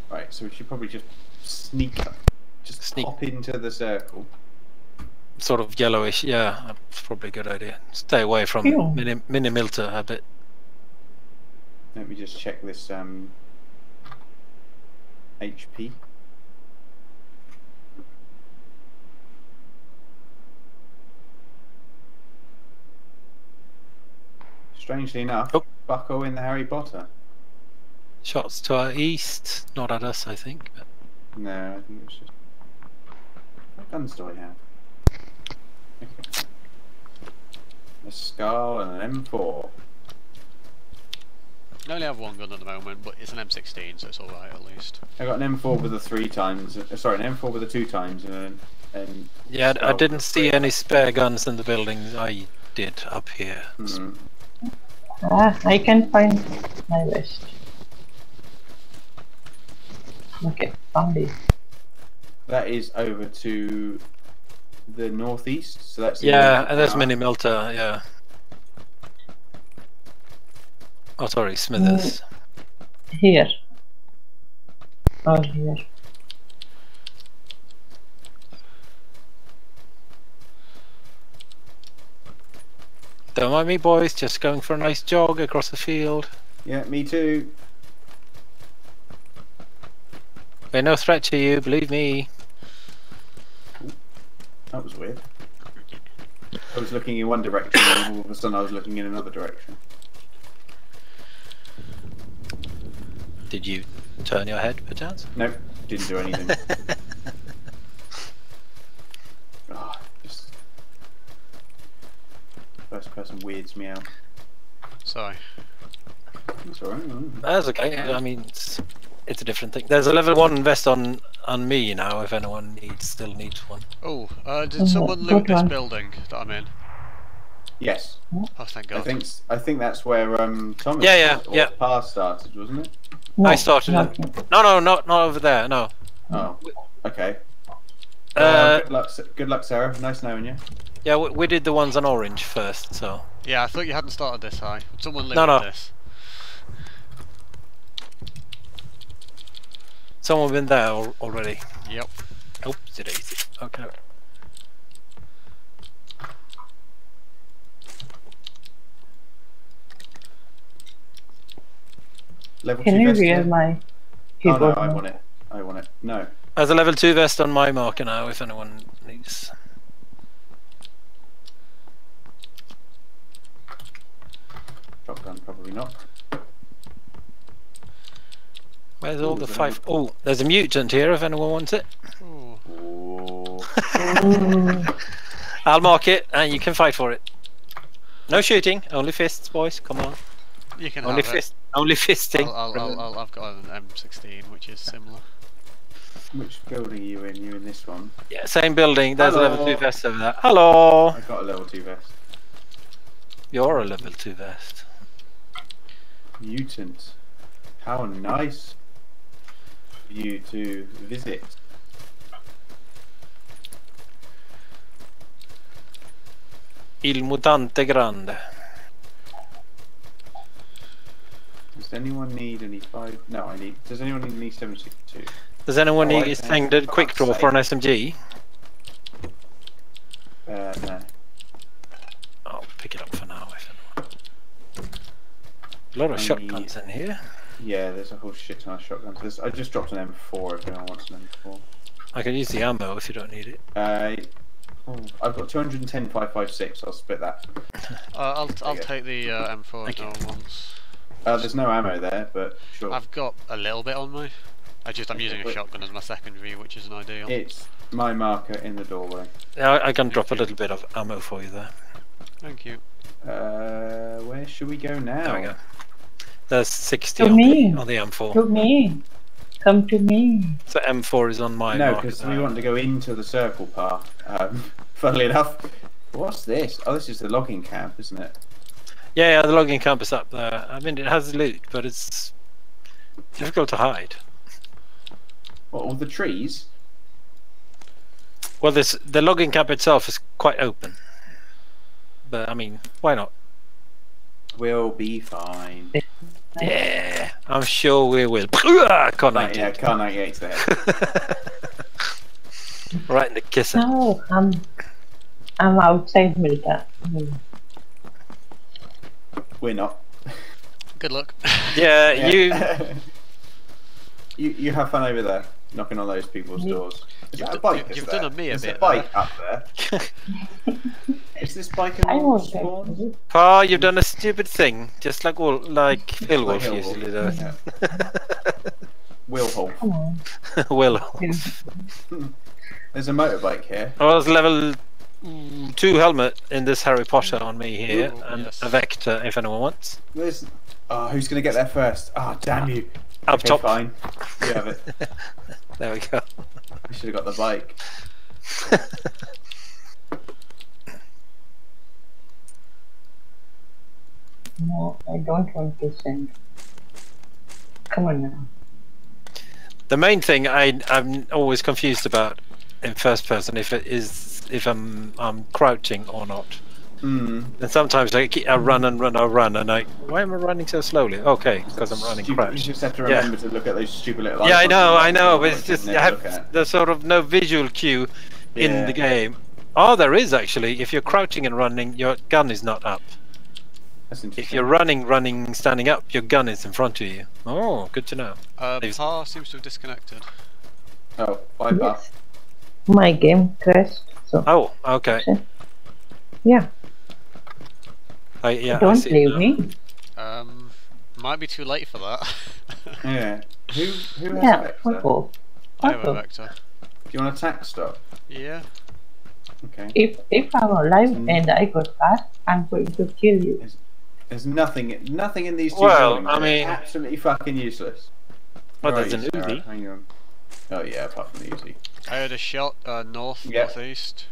Right. So we should probably just sneak up. Just Sneak. pop into the circle. Sort of yellowish. Yeah, that's probably a good idea. Stay away from Ew. mini, mini Mylta a bit. Let me just check this um, HP. Strangely enough, Oh. Bucko in the Harry Potter. Shots to our east, not at us, I think. But No, I think it was just. What guns do I have? Okay. A SCAR-L and an M4. I only have one gun at the moment, but it's an M16, so it's alright at least. I got an M4 with a three times. Uh, sorry, an M4 with a two times and an. And yeah, I didn't see any spare guns in the buildings I did up here. Hmm. Ah, I can find my vest. Okay, found it. That is over to the northeast. So that's in Yeah, and there's mini Mylta. Yeah. Oh, sorry, Smithers. Mm. Here. Oh, here. Don't mind me, boys. Just going for a nice jog across the field. Yeah, me too. We're no threat to you, believe me. That was weird. I was looking in one direction, and all of a sudden I was looking in another direction. Did you turn your head, perchance? Nope, didn't do anything. Ah, just first person weirds me out. Sorry. That's alright. That's okay. I mean, it's, it's a different thing. There's a level one vest on on me now. If anyone needs, still needs one. Oh, uh, did Mhm, someone loot this building that I'm in? Yes, Oh, thank God. I think s- I think that's where um Thomas Yeah, yeah, or yeah. Par started, wasn't it? No, I started not it. here. No, no, not not over there. No. Oh, okay. Uh, Uh, good luck, S- good luck, Sarah. Nice knowing you. yeah, we, we did the ones on orange first. So Yeah, I thought you hadn't started this high. Someone looted No, no. this. Someone been there al- already. Yep. Oops, it is. Okay. Level Can two you vest wear here? my Oh no. I want it. I want it. No. There's a level two vest on my marker now. If anyone needs. Shotgun, probably not. Where's Ooh, all the five? Oh, there's a mutant here. If anyone wants it, Ooh. Oh. Ooh, I'll mark it, and you can fight for it. No shooting, only fists, boys. Come on, You can only have fist, only fisting. it. I'll, I'll, Remember- I'll, I'll, I've got an M16, which is similar. Which building are you in? You in this one? Yeah, same building. There's a level two vest over there. Hello. I got a level two vest. You're a level two vest. Mutant. How nice of you to visit. Il mutante grande. Does anyone need any five? No, I need. Does anyone need any seven sixty two? Does anyone Oh, need a thing the quick draw for an SMG? Uh, no. I'll pick it up for now. If anyone. A lot of I shotguns in here. Yeah, there's a whole shit ton of shotguns. There's, I just dropped an M4 if anyone wants an M4. I can use the ammo if you don't need it. Uh, oh, I've got 210 556. I'll split that. Uh, I'll, I'll Okay. take the uh, M4 if no one wants. Uh, there's no ammo there, but sure. I've got a little bit on me. I just I'm Okay, using a shotgun as my secondary, which isn't ideal. It's my marker in the doorway. Yeah, I, I can drop a little bit of ammo for you there. Thank you. Uh, where should we go now? There we go. There's 60 on me. the, on the M4. to me. Come to me. So M4 is on my No, because we want to go into the circle path. Um, funnily enough, What's this? Oh, this is the logging camp, isn't it? Yeah, yeah, the logging camp is up there. I mean, it has loot, but it's difficult to hide. What, all the trees? Well, this the logging camp itself is quite open. But I mean, why not? We'll be fine. Yeah, I'm sure we will. Can't Right, yeah, car 98 there. right in the kisser. No, I'm I'm outside Mylta. Mm. We're not. Good luck. Yeah, Yeah. you. you you have fun over there, knocking on those people's Yeah. doors. Is You've that a d- bike? you- is you've there? done a me a Is bit a bike up there? Is this bike an I spawn? Pa, you've done a stupid thing, just like all like Hillwolf Like usually Hillwolf, does. yeah. Wilholf. Come. Will. There's a motorbike here. I was level mm, two helmet in this Harry Potter on me here, Ooh, and yes. a Vector if anyone wants. There's. Oh, who's gonna get there first? Ah, damn you. Up Okay, top. fine. You have it. there we go. I should have got the bike. No, I don't want to send. Come on now. The main thing I I'm always confused about in first person if it is if I'm I'm crouching or not. Hmm. And sometimes I, keep, I run and run, I run, and I why am I running so slowly? Okay, because I'm running Stupid- You just have to Yeah. remember to look at those stupid little. Yeah, I know, I know, but it's just never I have at. there's sort of no visual cue in the game. Oh, there is actually. If you're crouching and running, your gun is not up. That's interesting. If you're running, running, standing up, your gun is in front of you. Oh, good to know. Uh, They've- Par seems to have disconnected. Oh, bye bye. Yes. My game crashed. So Oh, okay. yeah, I, yeah, I don't see leave me. Um, might be too late for that. Yeah. Who who has Yeah, vector? I have a Otto. vector. Do you want a tack stop? Yeah. Okay. If if I'm alive Mm. and I got caught, I'm going to kill you. There's nothing nothing in these two Well, buildings. I mean- absolutely fucking useless. Well, Where there's an you, Sarah? Uzi. Hang on. Oh yeah, apart from the Uzi. I heard a shot uh, north, Yeah. northeast.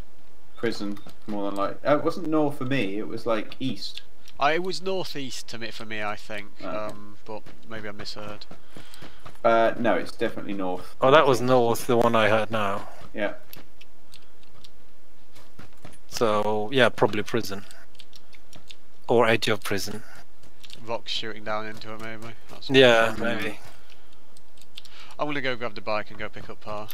Prison, more than like. Oh, it wasn't north for me. It was like east. Uh, it was northeast to me for me, I think. Okay. Um, but maybe I misheard. Uh, no, it's definitely north. Oh, that was north, the one I heard now. Yeah. So, yeah, probably prison. Or edge of prison. Vox shooting down into it, maybe. That's Yeah, maybe. I'm gonna go grab the bike and go pick up Par.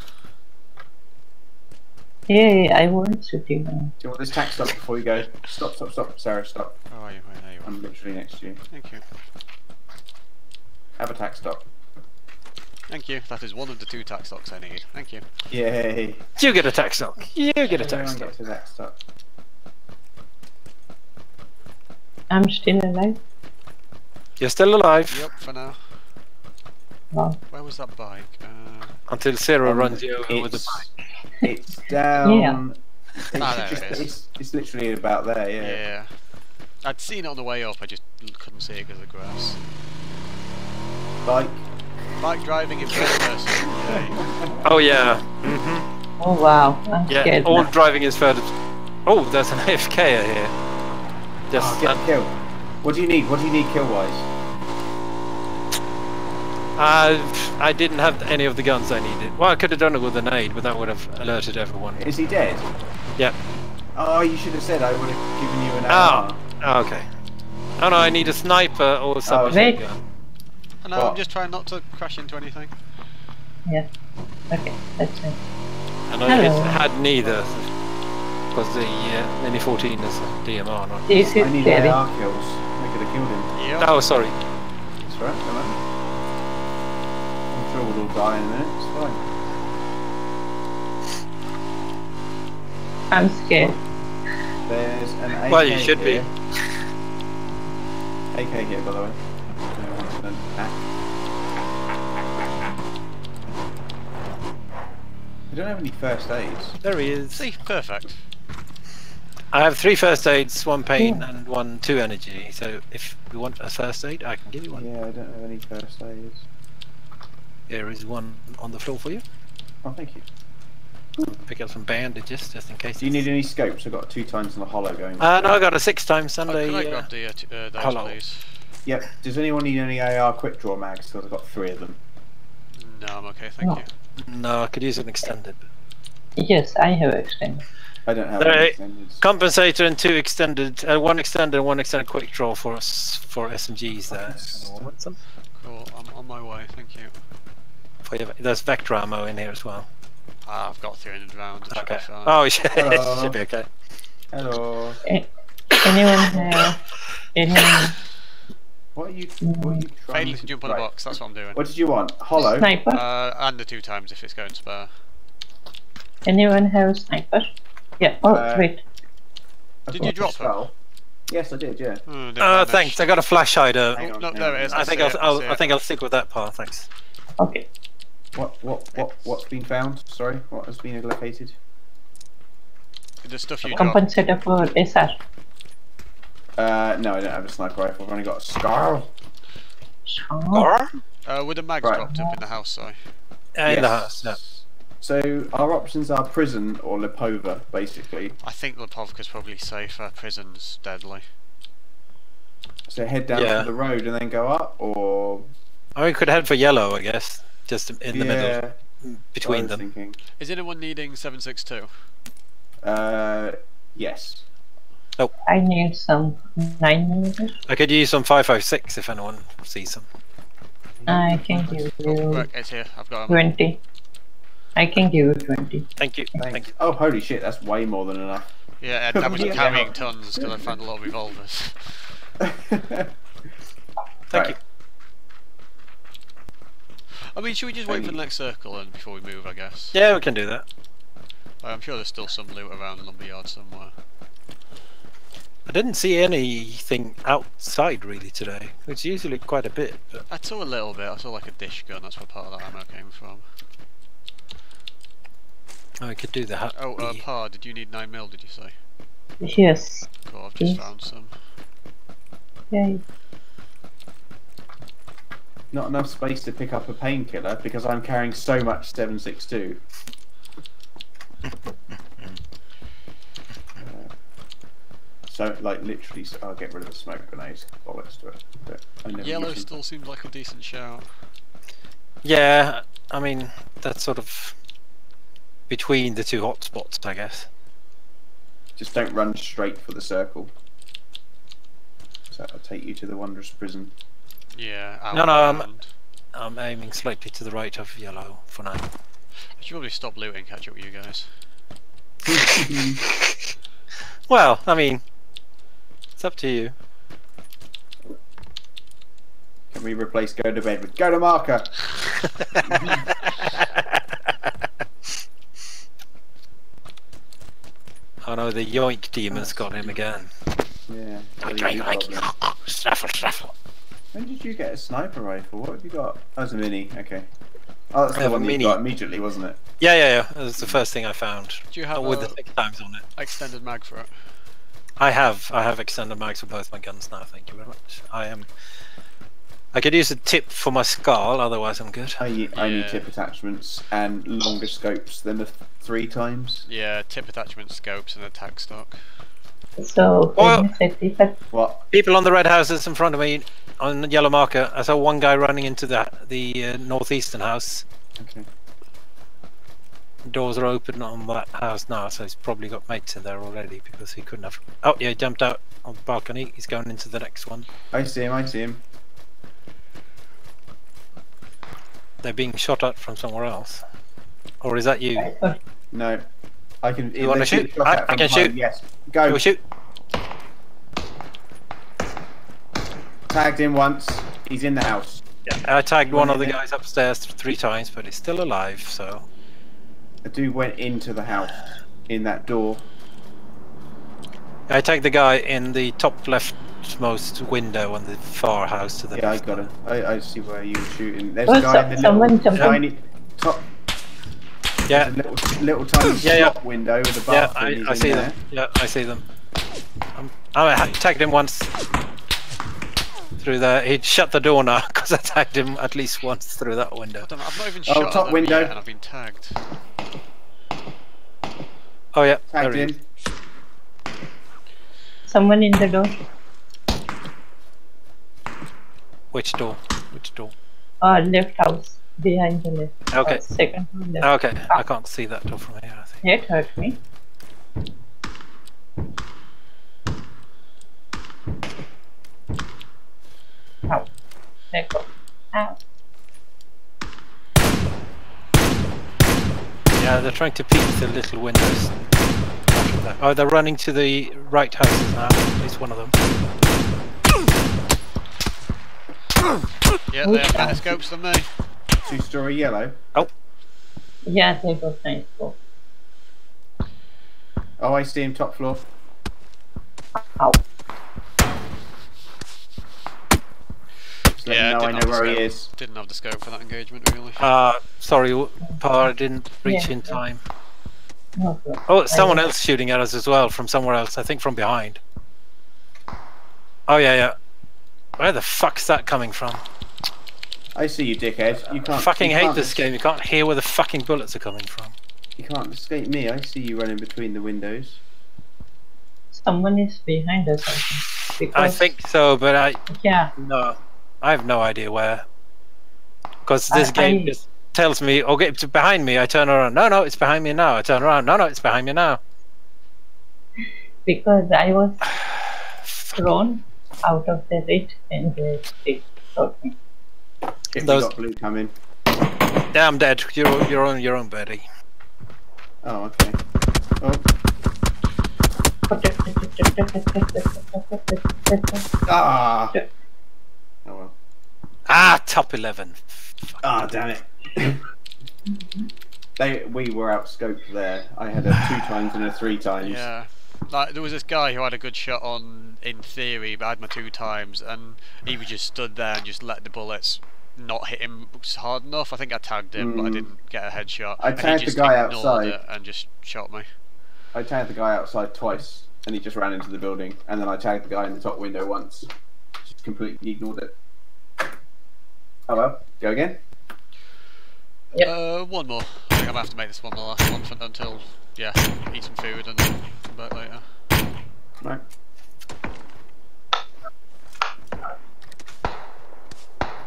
Yeah, yeah, I want to shoot you now. Do you want this tax stop before you go? Stop, stop, stop, Sarah, stop. Oh, are you? Right, there you are. I'm literally next to you. Thank you. Have a tax stop. Thank you. That is one of the two tac stocks I need. Thank you. Yay! You get a tac stock. You get a tax Everyone stock. gets a tack stop. I'm still alive. You're still alive Yep, for now. Wow. Where was that bike? Uh, until Zero Um, runs you over with the it's- bike. It's down. It's, Ah, there just- it is. It's, it's literally about there, yeah. yeah. I'd seen it on the way up, I just couldn't see it because of the grass. Bike. Bike driving in first person. Yay. Oh, yeah. Mm -hmm. Oh wow, I'm Yeah, all now. driving is further. Oh, there's an AFK here. Just Oh, get uh, killed. What do you need? What do you need kill wise? I I didn't have any of the guns I needed. Well, I could have done it with an aid, but that would have alerted everyone. Is he dead? Yeah. Oh, you should have said I would have given you an ah. Oh. AR. Oh, ah, okay. Oh no, I need a sniper or oh, something. Wait. gun. I know, What? I'm just trying not to crash into anything. Yeah. Okay, that's it. And I Hello. just had neither. Because the uh, Mini 14 is a DMR, not. This I is need scary. AR kills. I could have killed him. Yep. Oh, sorry. That's right, come on. I'm sure we'll all die in a minute. It's fine. I'm scared. There's an AK Well, you should be. here. AK here, by the way. No one's an attack. We don't have any first aids. There he is. See, perfect. I have three first aids, one pain, and one two energy. So if you want a first aid, I can give you one. Yeah, I don't have any first aids. There is one on the floor for you. Oh, thank you. Pick up some bandages just in case. Do you need any scopes? I've got two times and a hollow going. Uh, no, I got a six times Oh, and can I a. Uh, grab the uh, t- uh, those, hello. please? Yep. Does anyone need any AR quick draw mags? Because I've got three of them. No, I'm okay, thank No. you. no, I could use an extended. Yes, I have extended. I don't have There any. Compensator and two extended, uh, one extended and one extended quick draw for us for SMGs there. Yes. Anyone want some? Cool, I'm on my way, thank you. For There's Vector ammo in here as well. Ah, I've got 300 rounds. it be Okay. fine. Oh, shit. Hello. should be okay. Hello. Anyone have any? What are you? What are you trying Failing to jump on a box, that's what I'm doing. What did you want? Hollow. Sniper? Uh, and the two times if it's going spare. Anyone have a sniper? Yeah. Oh, Uh, wait. Did you drop her? Yes, I did. Yeah. Oh, didn't Uh, thanks. I got a flash hider. Hang on, no, there it is. I That's think it, I'll, that's I'll I it. think I'll stick with that part. Thanks. Okay. What? What? What? What's been found? Sorry. What has been located? The stuff you dropped. Compensator for SR. Uh, no, I don't have a sniper rifle. I've only got a SCAR-L. Oh, Uh, would a mag Right. dropped up in the house, sorry? Uh, in the house. Yeah. So our options are prison or Lipova, basically. I think Lipovka's probably safer, prison's deadly. So head down Yeah. the road and then go up, or I mean, we could head for yellow, I guess. Just in the yeah, middle, that's what I between them. Thinking. Is anyone needing 762? Uh, yes. I need some 9 millimeters. I could use some 556 if anyone sees some. I can give you Right, it's here, I've got 'em. 20. I can give you 20. Thank you. Thanks. Thank you. Oh, holy shit! That's way more than enough. Yeah, and I was Yeah. carrying tons because I found a lot of revolvers. Thank Right. you. I mean, should we just wait for the next circle and before we move, I guess? Yeah, we can do that. I'm sure there's still some loot around the lumberyard somewhere. I didn't see anything outside really today. It's usually quite a bit, but I saw a little bit, I saw like a dish gun, that's where part of that ammo came from. We could do the. ha- Oh, uh, the- Pa, did you need 9 mil, did you say? Yes. Cool, I've just Yes. found some. Yay. Not enough space to pick up a painkiller because I'm carrying so much 762. Uh, so, like, literally, I'll get rid of the smoke grenades. Bollocks to it. But I never Yellow still seems like a decent shout. Yeah, I mean that's sort of between the two hotspots, I guess. Just don't run straight for the circle. So that'll take you to the wondrous prison. Yeah, No, no, I'm- I'm aiming slightly to the right of yellow for now. I should probably stop looting, catch up with you guys. Well, I mean, it's up to you. Can we replace go to bed with go to marker? oh no, the yoink demon's got him again. Yeah. bloody Yoink, new yoink. problem. Snaffle, snaffle. When did you get a sniper rifle? What have you got? That was a mini. Okay. Oh, that's I the have a one you mini. got immediately, wasn't it? Yeah, yeah, yeah. That was the first thing I found. Do you have Oh, with the six times on it. extended mag for it? I have. I have extended mags for both my guns now. Thank you very much. I am. I could use a tip for my SCAR-L. Otherwise, I'm good. I, I need tip attachments and longer scopes than the th- three times. Yeah, tip attachment scopes and attack stock. So, Well- can you set it up? What? People on the red houses in front of me on the yellow marker. I saw one guy running into the the uh, northeastern house. Okay. Doors are open on that house now, so he's probably got mates in there already because he couldn't have. Oh yeah, he jumped out on the balcony. He's going into the next one. I see him. I see him. They're being shot at from somewhere else. Or is that you? No. I can. You wanna they shoot? I- I can shoot. Yes. Go. Go shoot. Tagged him once. He's in the house. Yeah, I tagged one of the guys upstairs three times, but he's still alive. So A dude went into the house in that door. I tagged the guy in the top leftmost window on the far house to the Yeah, I got him. I, I see where you were shooting. There's Oh, a guy so- in the someone little jumped tiny top. Yeah, little, little tiny Yeah, yeah. window with a yeah, bathroom. I, He's I see there. them. Yeah, I see them. Um, I ha- tagged him once through there. He'd shut the door now because I tagged him at least once through that window. Damn, I've not even Oh, shot top window. yet and I've been tagged. Oh yeah, Tagged there he is. in. Someone in the door. Which door? Which door? Uh, left house. Behind the left. Okay. Uh, second left. Okay, I can't see that door from here. I think. It hurt me. Ow. Let go. Ow. Yeah, they're trying to peek the little windows. Oh, they're running to the right house now. At least one of them. Yeah, they have better scopes than me. Two story yellow. Oh. Yeah, they got nice go. Oh, I see him top floor. Ow. Let Yeah, you I didn't know have the where he scope. is. Didn't have the scope for that engagement, really. Uh, sorry, w- Pa, I didn't reach Yeah. in time. No problem. Oh, someone else shooting at us as well from somewhere else. I think from behind. Oh yeah, yeah. Where the fuck's that coming from? I see you, dickhead. You can't. fucking you hate can't this game. You can't hear where the fucking bullets are coming from. You can't escape me. I see you running between the windows. Someone is behind us. I think. Because, I think so, but I Yeah. no, I have no idea where. Because this I- game I- just tells me, "Okay, it's behind me." I turn around. No, no, it's behind me now. I turn around. No, no, it's behind me now. Because I was thrown out of the rit and they they shot me. If Those- you got blue coming. Damn dead. You're you're on your own, Betty. Oh, okay. Oh, ah. Oh well. Ah, top eleven. Ah, damn it. They, we were out scoped there. I had a two times and a three times. Yeah. Like there was this guy who had a good shot on in theory, but I had my two times, and he was just stood there and just let the bullets not hit him hard enough. I think I tagged him, but I Mm. didn't get a headshot. I tagged the guy outside. and just shot me. I tagged the guy outside twice, and he just ran into the building. And then I tagged the guy in the top window once. Just completely ignored it. Oh well, go again. Yep. Uh, one more. I think I'm gonna have to make this one the last one for, until yeah, eat some food and then come back later. Right.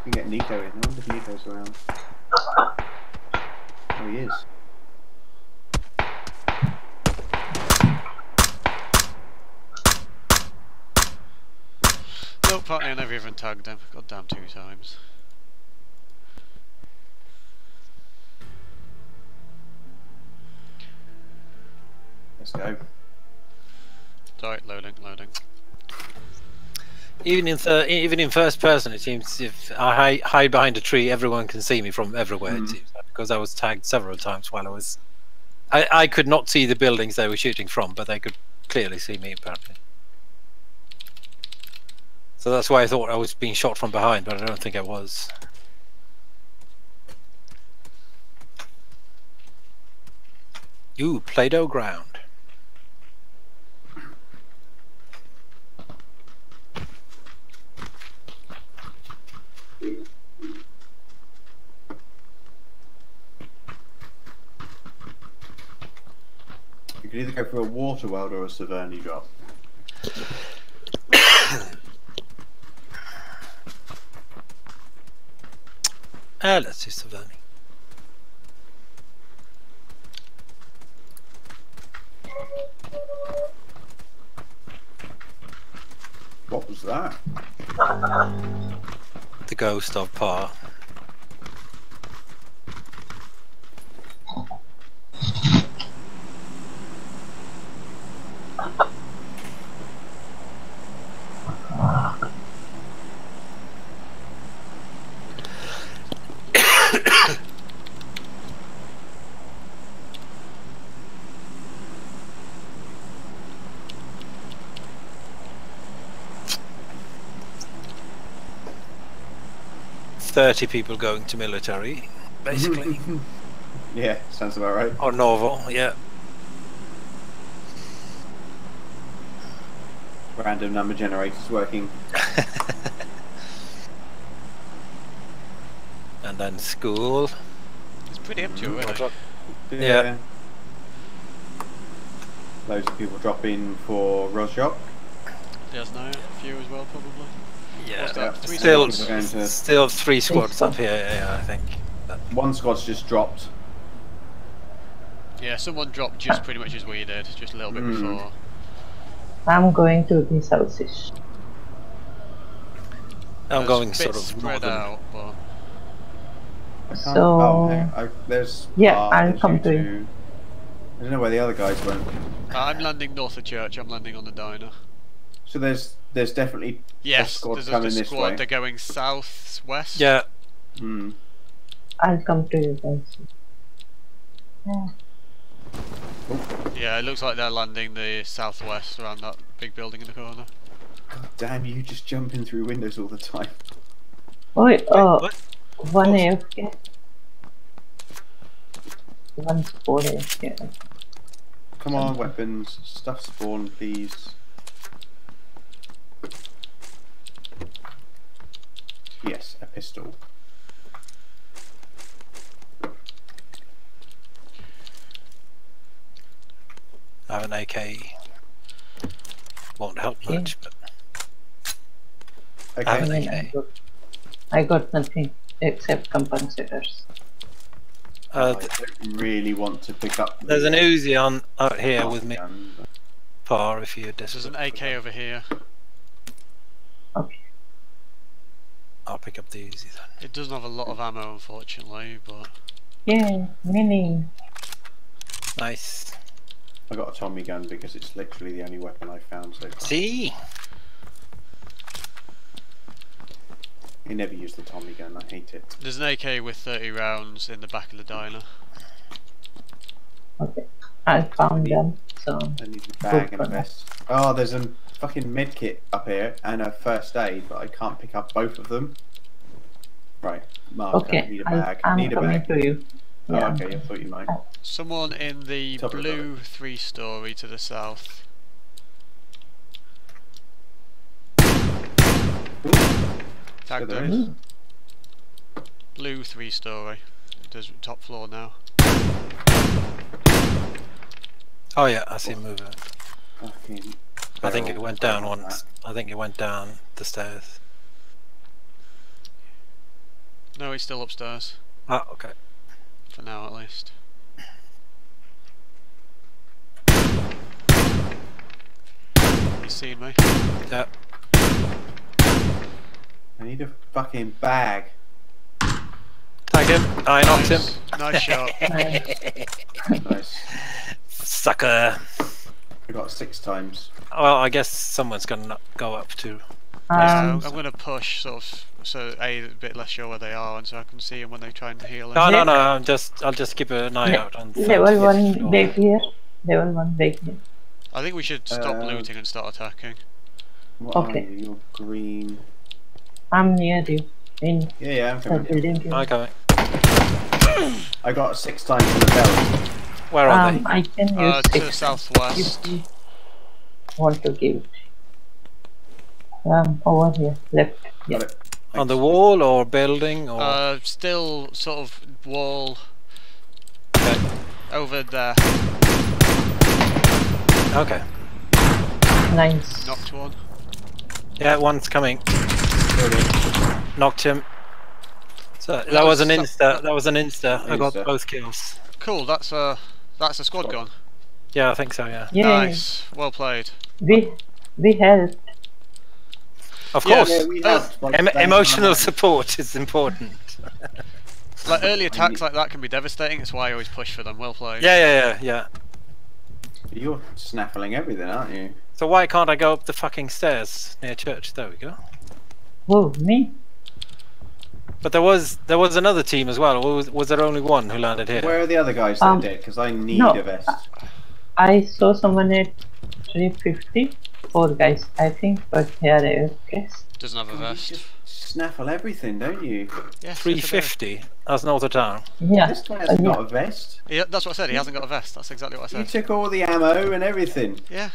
We can get Nico in. I wonder if Nico's around. Oh, he is. Nope, apparently I never even tagged him. Goddamn two times. Let's go. Sorry, loading, loading. Even in thir- even in first person, it seems if I hide, hide behind a tree, everyone can see me from everywhere. It Mm. seems like, because I was tagged several times while I was. I, I could not see the buildings they were shooting from, but they could clearly see me apparently. So that's why I thought I was being shot from behind, but I don't think I was. Ooh, Play-Doh ground. You could either go for a water weld or a Severny drop. Ah, let's do. What was that? The ghost of Pa. Thirty people going to military, basically, Yeah, sounds about right. or novel. Yeah. Random number generators working. and then school. It's pretty empty mm-hmm. already. Yeah. Loads of people drop in for Rozhok. There's now a few as well, probably. Yeah. What's that? Three Still, We're to- still three squads squads. up here. Yeah, I think. One squad's just dropped. Yeah, someone dropped just pretty much as we did, just a little bit Mm. before. I'm going to the southeast. I'm It's going sort of spread northern. out, but I can't, So- oh, hang. I, there's. Yeah, ah, I'll there's come you to you. I don't know where the other guys went. I'm landing north of church. I'm landing on the diner. So there's there's definitely Yes, squad there's a, coming the this squad. way. They're going south west. Yeah. hmm. I'll come to you guys. Yeah. Yeah, it looks like they're landing the southwest around that big building in the corner. God damn you! Just jumping through windows all the time. Wait, oh, what? one Oh. AFK. One four AFK. Come on, weapons, stuff spawn, please. Yes, a pistol. I have an AK. Won't help Okay. much, but Okay. I I have mean, I got, I got nothing except compensators. Uh, I don't really want to pick up. there's an the Uzi on out here with me, gun, par if you're There's an AK over here. Okay. I'll pick up the Uzi then. It doesn't have a lot of ammo, unfortunately, but Yeah, mini. Nice. I got a Tommy gun because it's literally the only weapon I found so far. See? I never use the Tommy gun. I hate it. there's an AK with 30 rounds in the back of the diner. Okay. I found them. So I need a bag and a vest. Oh, there's a fucking med kit up here and a first aid, but I can't pick up both of them. Right, Mark, I okay, need a I'll, bag. I I'm need a coming bag. to you. Oh, Yeah. okay, I thought you might. Someone in the Top blue three story to the south. Ooh, Tag so them. Blue three story. There's top floor now. Oh yeah, I see him moving. I think it went down Sorry once. I think it went down the stairs. No, he's still upstairs. Ah, okay. For now, at least. He's seen me. Yeah. that. I need a fucking bag. Tag him. I knocked him. Nice. Nice shot. Nice. Nice. Sucker. I got six times. Well, I guess someone's gonna go up too. Yeah, Um, I'm going to push sort of so a, a bit less sure where they are, and so I can see them when they try and heal. Them. No, him. no, no. I'm just. I'll just keep an eye Le- out on. third level one floor. back here. Level one back here. I think we should stop Uh, looting and start attacking. What Okay. are you? You're green. I'm near you. In Yeah, yeah, I'm the coming. building. here. Okay. I got six times in the belt. Where are Um, I can use Uh, to the southwest. want to give it. Um, over here, left. Yeah. Got it. they? On the wall or building or? Uh, still sort of wall okay. over there. okay. Nice. Knocked one. Yeah, one's coming. Knocked him. So that, That was was an insta. That was an insta. I got both kills. Cool. That's a that's a squad Squad. gun. Yeah, I think so. Yeah. Yeah, Nice. Well played. we we helped. Of Yeah, course. Yeah, we have. like, Em- emotional support is important. Like early attacks like that can be devastating. That's why I always push for them. Well played. Yeah, yeah, yeah, yeah. You're snaffling everything, aren't you? So why can't I go up the fucking stairs near church? There we go. Who me? But there was there was another team as well. Was, was there only one who landed here? Where are the other guys that Um, are dead? Because I need no. a vest. I saw someone at 350. Four guys, I think, but here I guess. Doesn't have a vest. snaffle everything, don't you? Yes, Three yes, I do. fifty. That's not the town. Yeah. This guy uh, hasn't yeah. got a vest. Yeah, that's what I said. He hasn't got a vest. That's exactly what I You said. took all the ammo and everything. Yeah.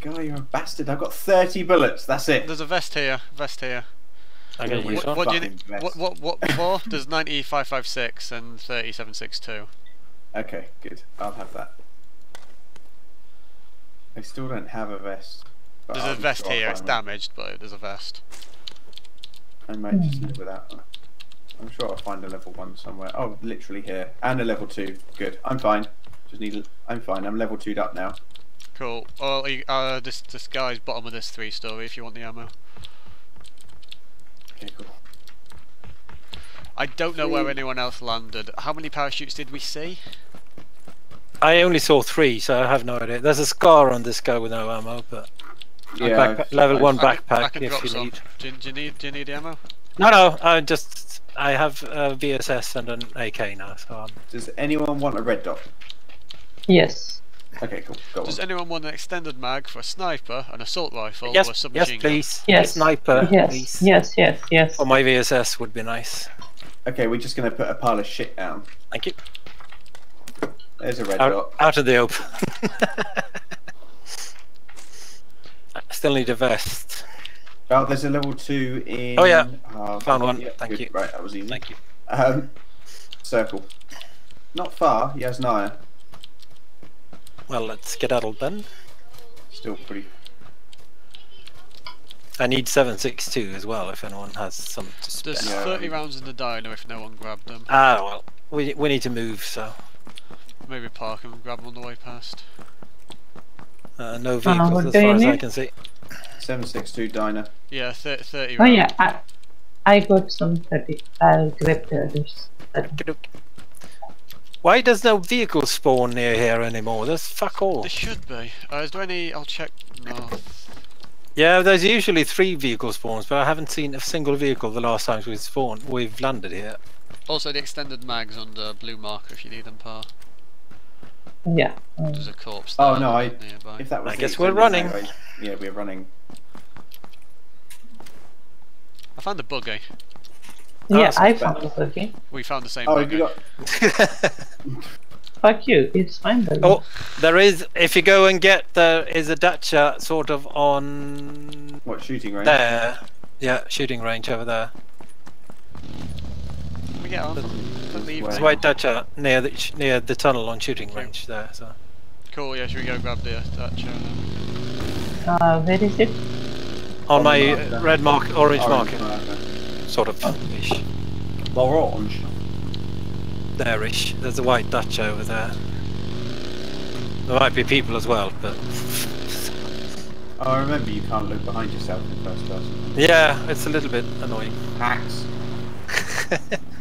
Guy, you're a bastard. I've got 30 bullets. That's it. There's a vest here. Vest here. I Yeah, can we- use What, what do you Fucking need? vest. What what what for? There's 9556 and 3762. Okay, good. I'll have that. I still don't have a vest. There's a I'm vest sure here. It's damaged, but there's a vest. I might just live without one. I'm sure I'll find a level one somewhere. Oh, literally here. And a level two. Good. I'm fine. Just need. I'm fine. I'm level two'd up now. Cool. Well, you- uh, this this guy's bottom of this three story. If you want the ammo. Okay, cool. I don't know where anyone else landed. How many parachutes did we see? I only saw three, so I have no idea. There's a scar on this guy with no ammo, but Yeah. backpack- level I've- one I can, I backpack can if you some. need. Do, you- do you need do you need ammo? No, no, I just I have a VSS and an AK now, so I'm Does anyone want a red dot? Yes. Okay, cool. Go Does on. anyone want an extended mag for a sniper, an assault rifle, or a yes, yes, submachine please. Yes. sniper, yes. please. Yes. Yes. Yes. For my VSS would be nice. Okay, we're just gonna put a pile of shit down. Thank you. There's a red Out, dot. out of the open. I still need a vest. Oh, there's a level two in. Oh, yeah. Oh, Found one. yeah, Thank good. you. Right, that was easy. Thank you. Um, circle. Not far. Yasnaya. Well, let's get addled then. Still pretty. I need 762 as well if anyone has some to spare. There's 30 rounds in the diner if no one grabbed them. Ah, well, we, we need to move, so Maybe park them and grab them on the way past. uh, no what vehicles as do far as I can see. Seven six two diner. Yeah, thir 30 Oh rounds. yeah. I, I got some thirty. I'll grab the others. Why does no vehicle spawn near here anymore? There's fuck all. There should be. Uh, is there any? I'll check. No. Yeah, there's usually three vehicle spawns, but I haven't seen a single vehicle the last times we've spawned. We've landed here. Also, the extended mags under blue marker if you need them, par. Yeah. There's a corpse. Oh no, I. nearby. If that was. I guess we're running. mag, I- Yeah, we're running. I found the buggy. Oh, yeah. I found it. Okay. We found the same Oh, buggy. you got? Fuck you. It's fine. Buddy. oh, there is. If you go and get there is a Dacia uh, sort of on What shooting range? there. Yeah, shooting range over there. Can we get on? Don't leave Where? It's me. white Dacia near the sh- near the tunnel on shooting range there. So Cool, yeah, should we go grab the that chair? Uh, where is it? on On my the uh, marker. red mark, orange, Orange marker, marker. sort of ish. Orange. There-ish. There's a white Dacia over there. There might be people as well, but Oh, remember you can't look behind yourself in first person. yeah, it's a little bit annoying. Hacks.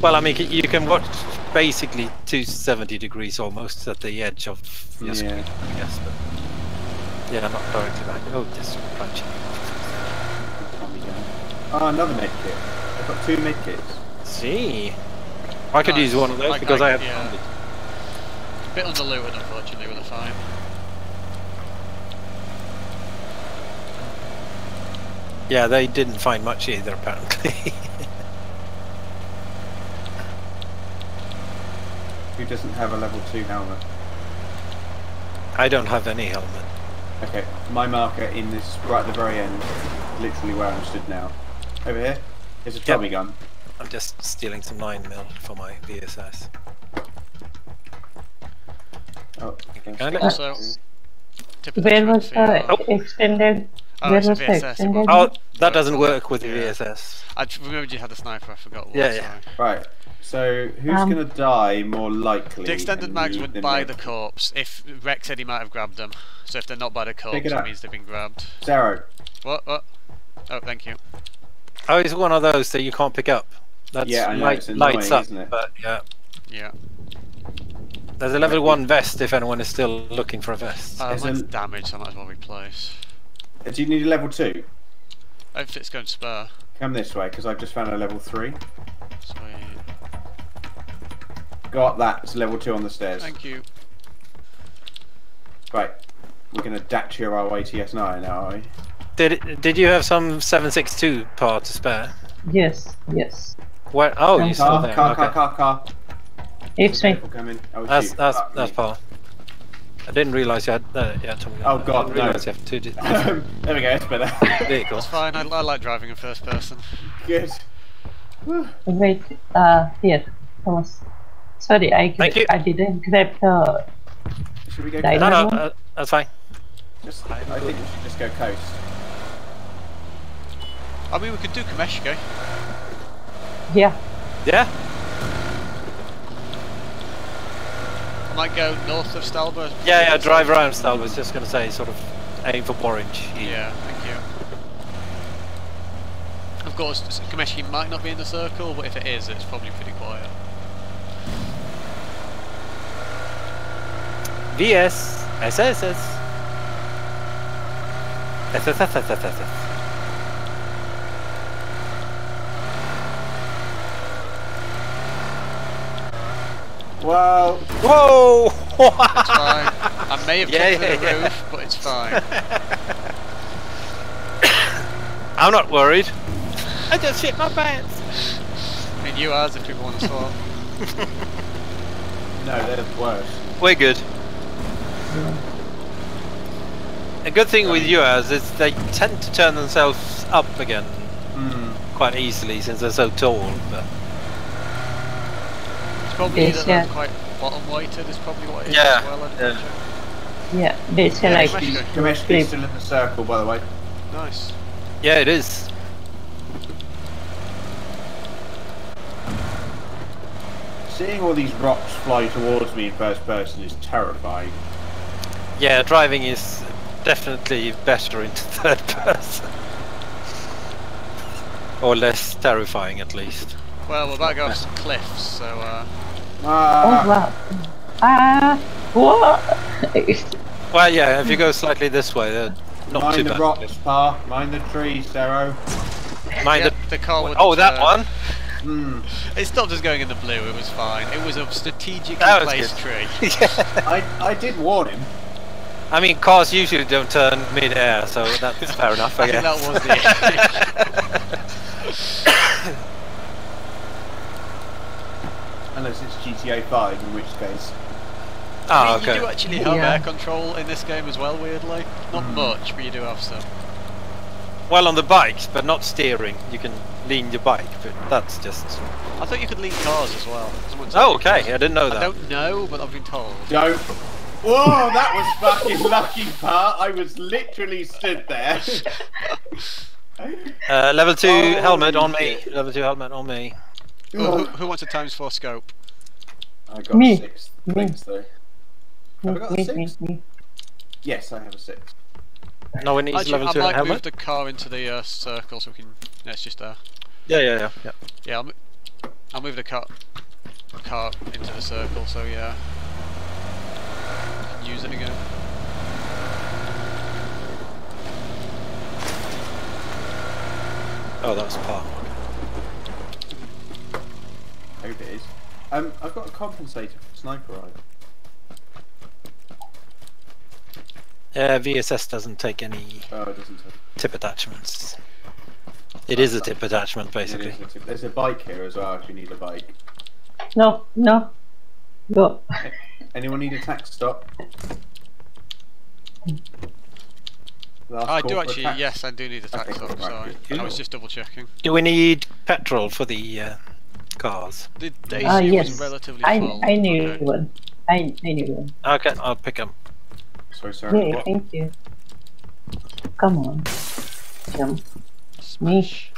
well, I mean, you can watch basically 270 degrees almost at the edge of your screen, Yeah. I guess. But yeah, not directly back. Oh, this branch. Calm. Oh, another med kit. I've got two med kits. See, I could Nice. use one of those Like- because I like, have. yeah. funded. A bit underlooted, unfortunately, with a five. Yeah, they didn't find much either, apparently. Who doesn't have a level two helmet? I don't have any helmet. Okay, my marker in this right at the very end, literally where I'm stood now. Over here, there's a Tommy gun. I'm just stealing some 9 mil for my VSS. Oh, okay. Can I uh, let- Also, tip Where was the your- extended? Oh, where was the extended? Oh, that doesn't work with the Yeah. VSS. I j- remembered you had the sniper, I forgot what. Yeah, yeah. sorry. Right. So who's Um, gonna die more likely? The extended mags would then buy the corpse if Rex said he might have grabbed them. So if they're not by the corpse, Pick it it means they've been grabbed. Zero. What? What? Oh, thank you. Oh, it's one of those that you can't pick up. That's Yeah, I know, light, it's annoying, lights up, isn't it? but yeah. Yeah. There's a level 1 vest if anyone is still looking for a vest. Uh, There's mine's a- damaged, so I might as well replace. Uh, Do you need a level two? If it's going to spare. Come this way, because I've just found a level three. Sweet. Got that. It's level two on the stairs. Thank you. Right. We're gonna Dacia our way to S9 now, are we? Did did you have some 762 part to spare? Yes. Yes. Where? Oh, you still Car, there? car, okay. car, car, car. It's me. People coming. Oh, That's that's Fuck that's me. part. I didn't realise you had. Uh, yeah, Tommy. Oh, God, I didn't no. you have two di- there we go. It's better. vehicles. It's fine, I, I like driving in first person. Good. Whew. Wait. Uh, here, Thomas. Sorry, I Thank you. I didn't grab the Should we go? Dino- No, no, uh, that's fine. Just, I'm I think we should just go coast. I mean, we could do Kameshki. Yeah. Yeah. I might go north of Stalber. Yeah, yeah. Drive around. Style was just going to say, sort of aim for orange. Yeah, thank you. Of course, s- Kameshki might not be in the circle, but if it is, it's probably pretty quiet. VS SSS. SSSSSS. Well, Whoa! It's fine. I may have Yeah, jumped yeah, through the yeah. roof, but it's fine. I'm not worried. I just shit my pants. I mean, you as if people want to swap. no, they're worse. We're good. A good thing with UAZs is they tend to turn themselves up again Mm. quite easily since they're so tall. But It's probably Yes, that yeah. quite bottom weighted is probably what it is Yeah, as well. I'd yeah. imagine. Yeah. They say Yeah, like Kameshki. Still in the circle, by the way. Nice. yeah, it is. Seeing all these rocks fly towards me in first person is terrifying. Yeah, driving is definitely better into third person. or less terrifying, at least. Well, we're about to go off some cliffs, so uh, Oh Ah, wow. Ah what Well, yeah, if you go slightly this way, they're not mind too the bad. rocks, Pa. Mind the trees, Zero. Mind yeah, the- the car would. Oh, that one? Hmm. It stopped us going in the blue. It was fine. It was a strategically That was placed good. tree. I, I did warn him. I mean, cars usually don't turn mid-air, so that's fair enough, I, I think guess. that was the. Unless it's GTA 5, in which case. I Ah, mean, You do actually have Yeah. air control in this game as well, weirdly. Not Mm. much, but you do have some. Well, on the bikes, but not steering. You can lean your bike, but that's just... I thought you could lean cars as well. Someone Oh, okay, could. I didn't know that. I don't know, but I've been told. Don't. Whoa, that was fucking lucky, Pa. I was literally stood there. Uh, level 2 helmet on me. shit. Level 2 helmet on me. Who, who, who wants a times four scope? I got Me. six Me. things though. Have I got me, me, six? me. Yes, I have a six. No one needs Actually, level I 2 might move the car into the uh, circle so we can. Yeah, it's just there. Yeah, yeah, yeah. yeah. Yeah, I'll, mo- I'll move the car car into the circle. So yeah, we can use it again. Oh, that's par. Hope it is. Um, I've got a compensator for sniper rifle. Uh, VSS doesn't take any Oh, it doesn't. Take. tip attachments. It is a tip attachment, basically. a tip. There's a bike here as well if you need a bike. No, no. Go. Anyone need a tac stock? Last I do actually. tax. Yes, I do need a tax Okay, stop. right, Sorry, good. I was just double checking. Do we need petrol for the uh, cars? The Dacia Ah, was yes. relatively I full. I need Okay. one. I I need one. Okay, I'll pick them. Sorry, sorry. Yeah, thank you. Come on. Jump. Smash.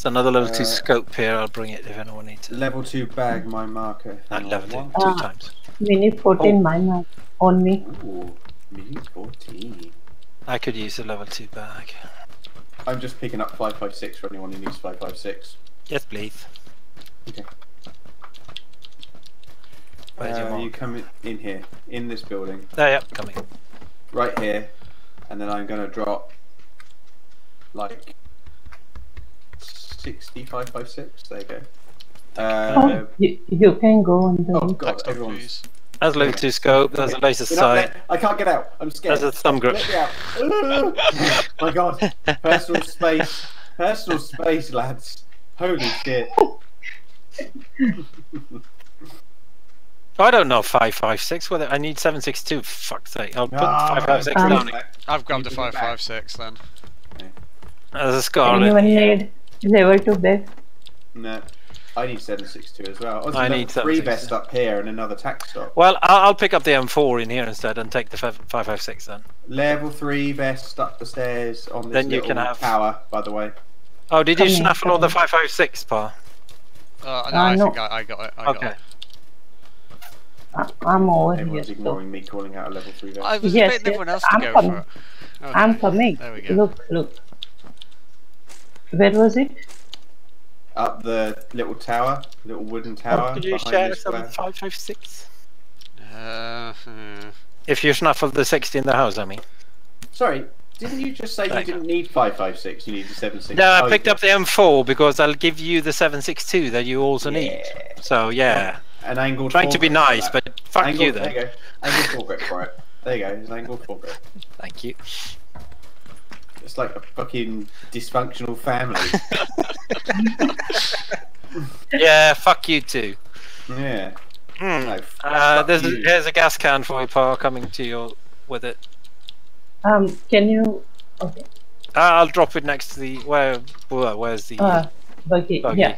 It's another level 2 Uh, scope here, I'll bring it if anyone needs it. Level two bag, my marker. At Hang on, level 2, one. two Ah. times. Mini 14 Oh. mine are on me. Ooh, me 14. I could use a level 2 bag. I'm just picking up 556 for anyone who needs 556. Yes, please. Okay. Where's your Uh, you mark? come in, in here, in this building, There, yeah, coming. right here, and then I'm gonna drop like 6556. There you go. Uh, Oh, you, you can go on the oh roof. god, Tac stock, everyone's. please. There's level 2 scope, there's a laser You're sight, I can't get out. I'm scared. there's a thumb grip. Let me out. Oh my god. Personal space. Personal space, lads. Holy shit. Oh, I don't know 556, whether I need 762, fuck's sake. I'll put Ah, 556 Um, down. here. I've grabbed a You put it back. 556 then. There's a SCAR-L. Anyone need level 2 bag? No. I need 762 as well. Also, I need three 762. vest up here and another tac stock. Well, I'll, I'll pick up the M4 in here instead and take the 556 then. Level three vest up the stairs on this Then you little can have- tower, by the way. Oh, did you Coming, snaffle all the 556, Pa? Uh, no, Uh, I no. think I, I got it. I got Okay. it. I- I'm over here. Everyone's So ignoring me calling out a level three vest. I was Yes, waiting everyone else to I'm go coming. for it. Okay. I'm coming. There we go. Look, look. Where was it? Up the little tower, little wooden tower. Could you share this some 556? Uh, hmm. If you snuffle the 60 in the house, I mean. Sorry, didn't you just say Thank you didn't need 556? You need needed 76? No, I Oh, picked you- up the M4 because I'll give you the 762 that you also need. So, yeah. An angled Trying to be nice, but fuck angled, you There you go. Angled foregrip for it. There you go. It's an angled foregrip. Thank you. It's like a fucking dysfunctional family. Yeah, fuck you too. yeah. Hmm. No, Uh, fuck there's a, you. here's a gas can for you, Paul, coming to you with it. Um, can you? Okay. Uh, I'll drop it next to the where? where where's the? Uh, buggy. buggy? Yeah.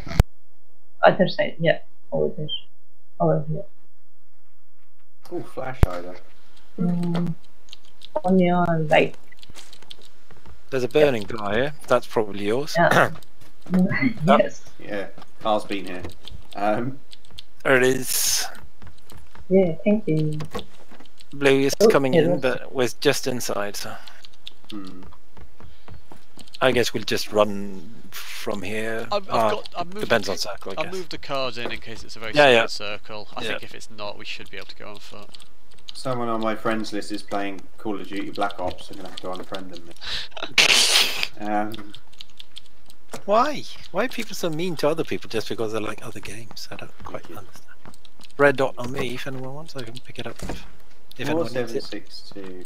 Other side. Yeah. Over there. Over here. Oh, flash either. Mm, on your right. There's a burning car here. That's probably yours. Yeah. yes. Yeah. Carl's been here. Um, there it is. Yeah. Thank you. Blue is Oh, coming it in, but we're just inside. So hmm. I guess we'll just run from here. I've, I've Ah, got. I've moved depends the, on circle, I I've guess. moved the cars in in case it's a very Yeah, small yeah. circle. I Yeah. think if it's not, we should be able to go on foot. Someone on my friends list is playing Call of Duty Black Ops. I'm gonna have to unfriend them. Um, Why? Why are people so mean to other people just because they like other games? I don't quite understand. Red dot on me if anyone wants, I can pick it up if, if four anyone needs it. six two.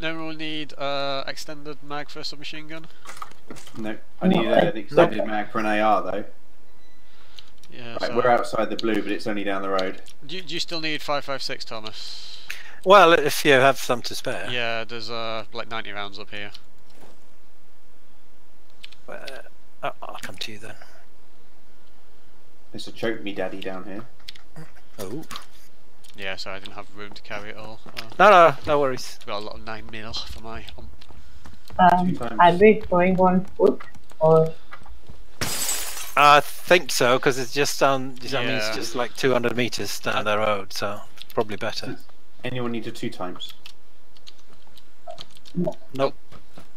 No one will need uh, extended mag for a submachine gun. No, I need uh, an extended mag for an AR though. Yeah. Right, so we're outside the blue, but it's only down the road. Do, you- do you still need five five six, Thomas? Well, if you have some to spare. Yeah. There's uh like 90 rounds up here. Uh, I'll I'll come to you then. There's a choke me daddy down here. Oh. Yeah. sorry, I didn't have room to carry it all. Uh, No, no, no worries. got a lot of nine mil for my. Um, Um, Two times. are we going on foot or? I think so because it's just down. I mean, it's Yeah. just like 200 meters down uh, the road, so probably better. Anyone need a two times? Nope.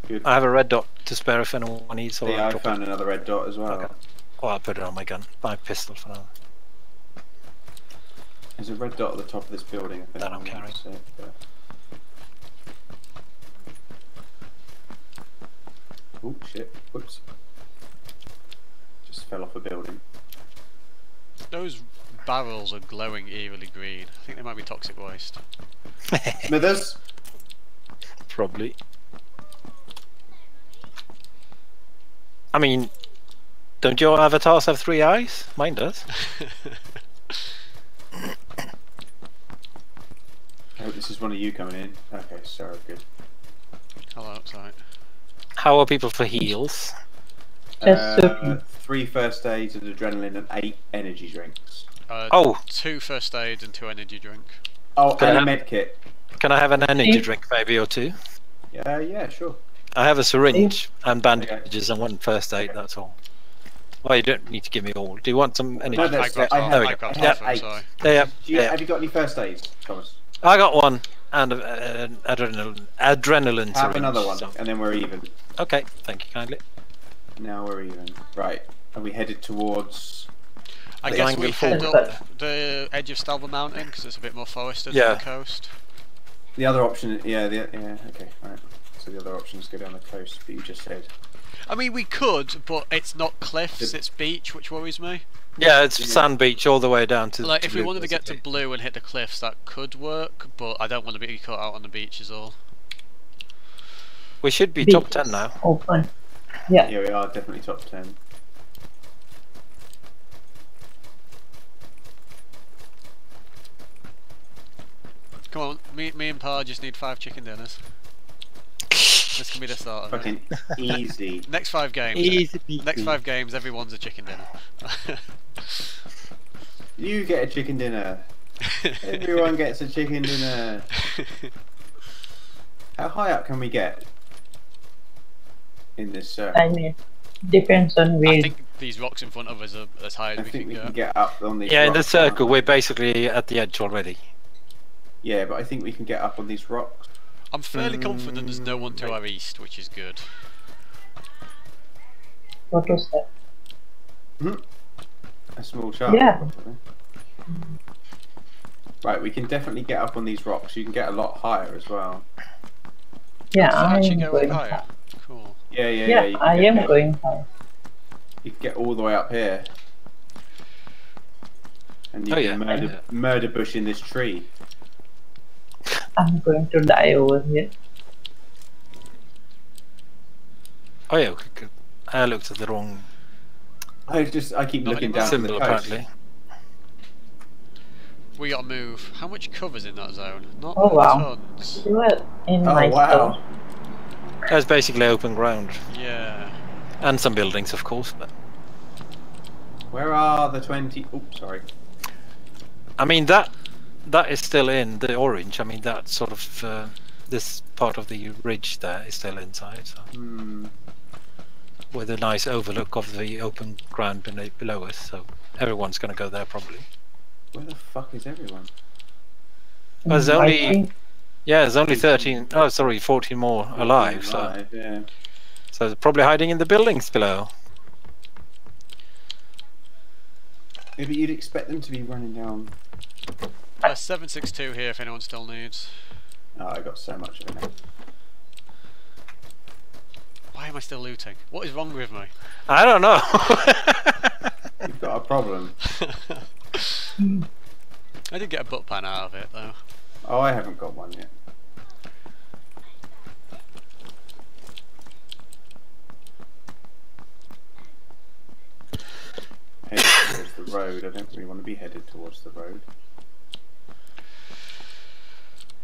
Good. I have a red dot to spare if anyone needs. Or yeah, I'll I drop found another red dot as well. Okay. Well, I'll put it on my gun, my pistol for now. There's a red dot at the top of this building. I think. That I'm carrying. That's it, but- Oh shit! Whoops! Just fell off a building. those barrels are glowing eerily green. I think they might be toxic waste. Smithers. Probably. I mean, don't your avatars have three eyes? Mine does. I hope this is one of you coming in. Okay, sorry, good. Hello outside. How are people for heals? Just Uh, three first aids and adrenaline and eight energy drinks. Uh, Oh, two first aid and two energy drink. Oh, Can and I a med kit. can I have an energy Steve? drink maybe or two? Yeah, yeah, sure. I have a syringe and bandages and one first aid. Okay. That's all. Well, you don't need to give me all. Do you want some energy? No, I that's- grabbed I half. have- we I go. grabbed I half of sorry. Yeah, yeah, you, yeah. Have you got any first aids, Thomas? I got one and a, an adrenaline adrenaline Have syringe. another one, so- and then we're even. Okay, thank you kindly. Now we're even. Right. Are we headed towards? I The guess we head up the edge of Stalber Mountain because it's a bit more forested Yeah. than the coast. The other option, yeah, the, yeah, okay, alright. So the other option is go down the coast that you just said. I mean, we could, but it's not cliffs, it's beach, which worries me. Yeah, it's Yeah. sand beach all the way down to. Like, to if we Blue, wanted to get to blue and hit the cliffs, that could work, but I don't want to be caught out on the beach is all. we should be Beach. top ten now. Open. Yeah. Yeah, we are definitely top 10. Come on, me, me and Pa just need five chicken dinners. This can be the start of it. Fucking easy. Next five games. Easy peasy. Next five games, everyone's a chicken dinner. You get a chicken dinner. Everyone gets a chicken dinner. How high up can we get in this circle? I mean, depends on where. I where. think these rocks in front of us are as high as I we think can we go. can get up on these. Yeah, in the rocks, circle, we? we're basically at the edge already. Yeah, but I think we can get up on these rocks. I'm fairly confident there's no one to Mm, our east, which is good. What was that? Hmm? A small shark. Yeah. possibly. Right, we can definitely get up on these rocks. You can get a lot higher as well. Yeah, I actually am go going higher? high. Cool. Yeah, yeah, yeah. Yeah, I get- am going high. You can get all the way up here. And you Oh, can yeah, murder, yeah. murder bush in this tree. I'm going to die over here. Oh yeah, we could- I looked at the wrong I just I keep Not looking down from the coast. apparently. We gotta move. How much cover's in that zone? Not Oh, wow. tons. You are in Oh my wow! zone. That's basically open ground. Yeah. And some buildings, of course, but Where are the twenty? Oh, sorry. I mean that that is still in the orange. I mean that sort of uh, this part of the ridge there is still inside, so Hmm. with a nice overlook of the open ground below us. So everyone's going to go there probably. Where the fuck is everyone? Well, there's I only- think Yeah, there's only 13. Oh, sorry, 14 more alive. So Alive, yeah. so they're probably hiding in the buildings below. Maybe you'd expect them to be running down. Uh, 762 here if anyone still needs. Oh, I got so much of it. Why am I still looting? What is wrong with me? I don't know. You've got a problem. I did get a butt pan out of it though. Oh, I haven't got one yet. Headed towards the road. I don't really want to be headed towards the road.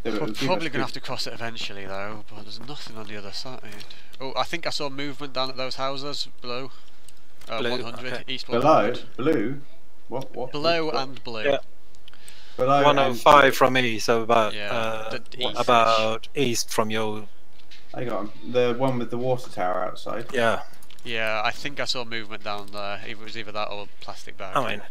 We're probably gonna have to cross it eventually though, but there's nothing on the other side. Oh, I think I saw movement down at those houses below. Uh, Blue, 100, okay. east below blue. What? What? Below what? and blue. Yeah. Below and 105 from me, so about Yeah, uh, the east-ish. about east from your I got 'em. the one with the water tower outside. yeah. Yeah, I think I saw movement down there. It was either that or a plastic bag. I mean,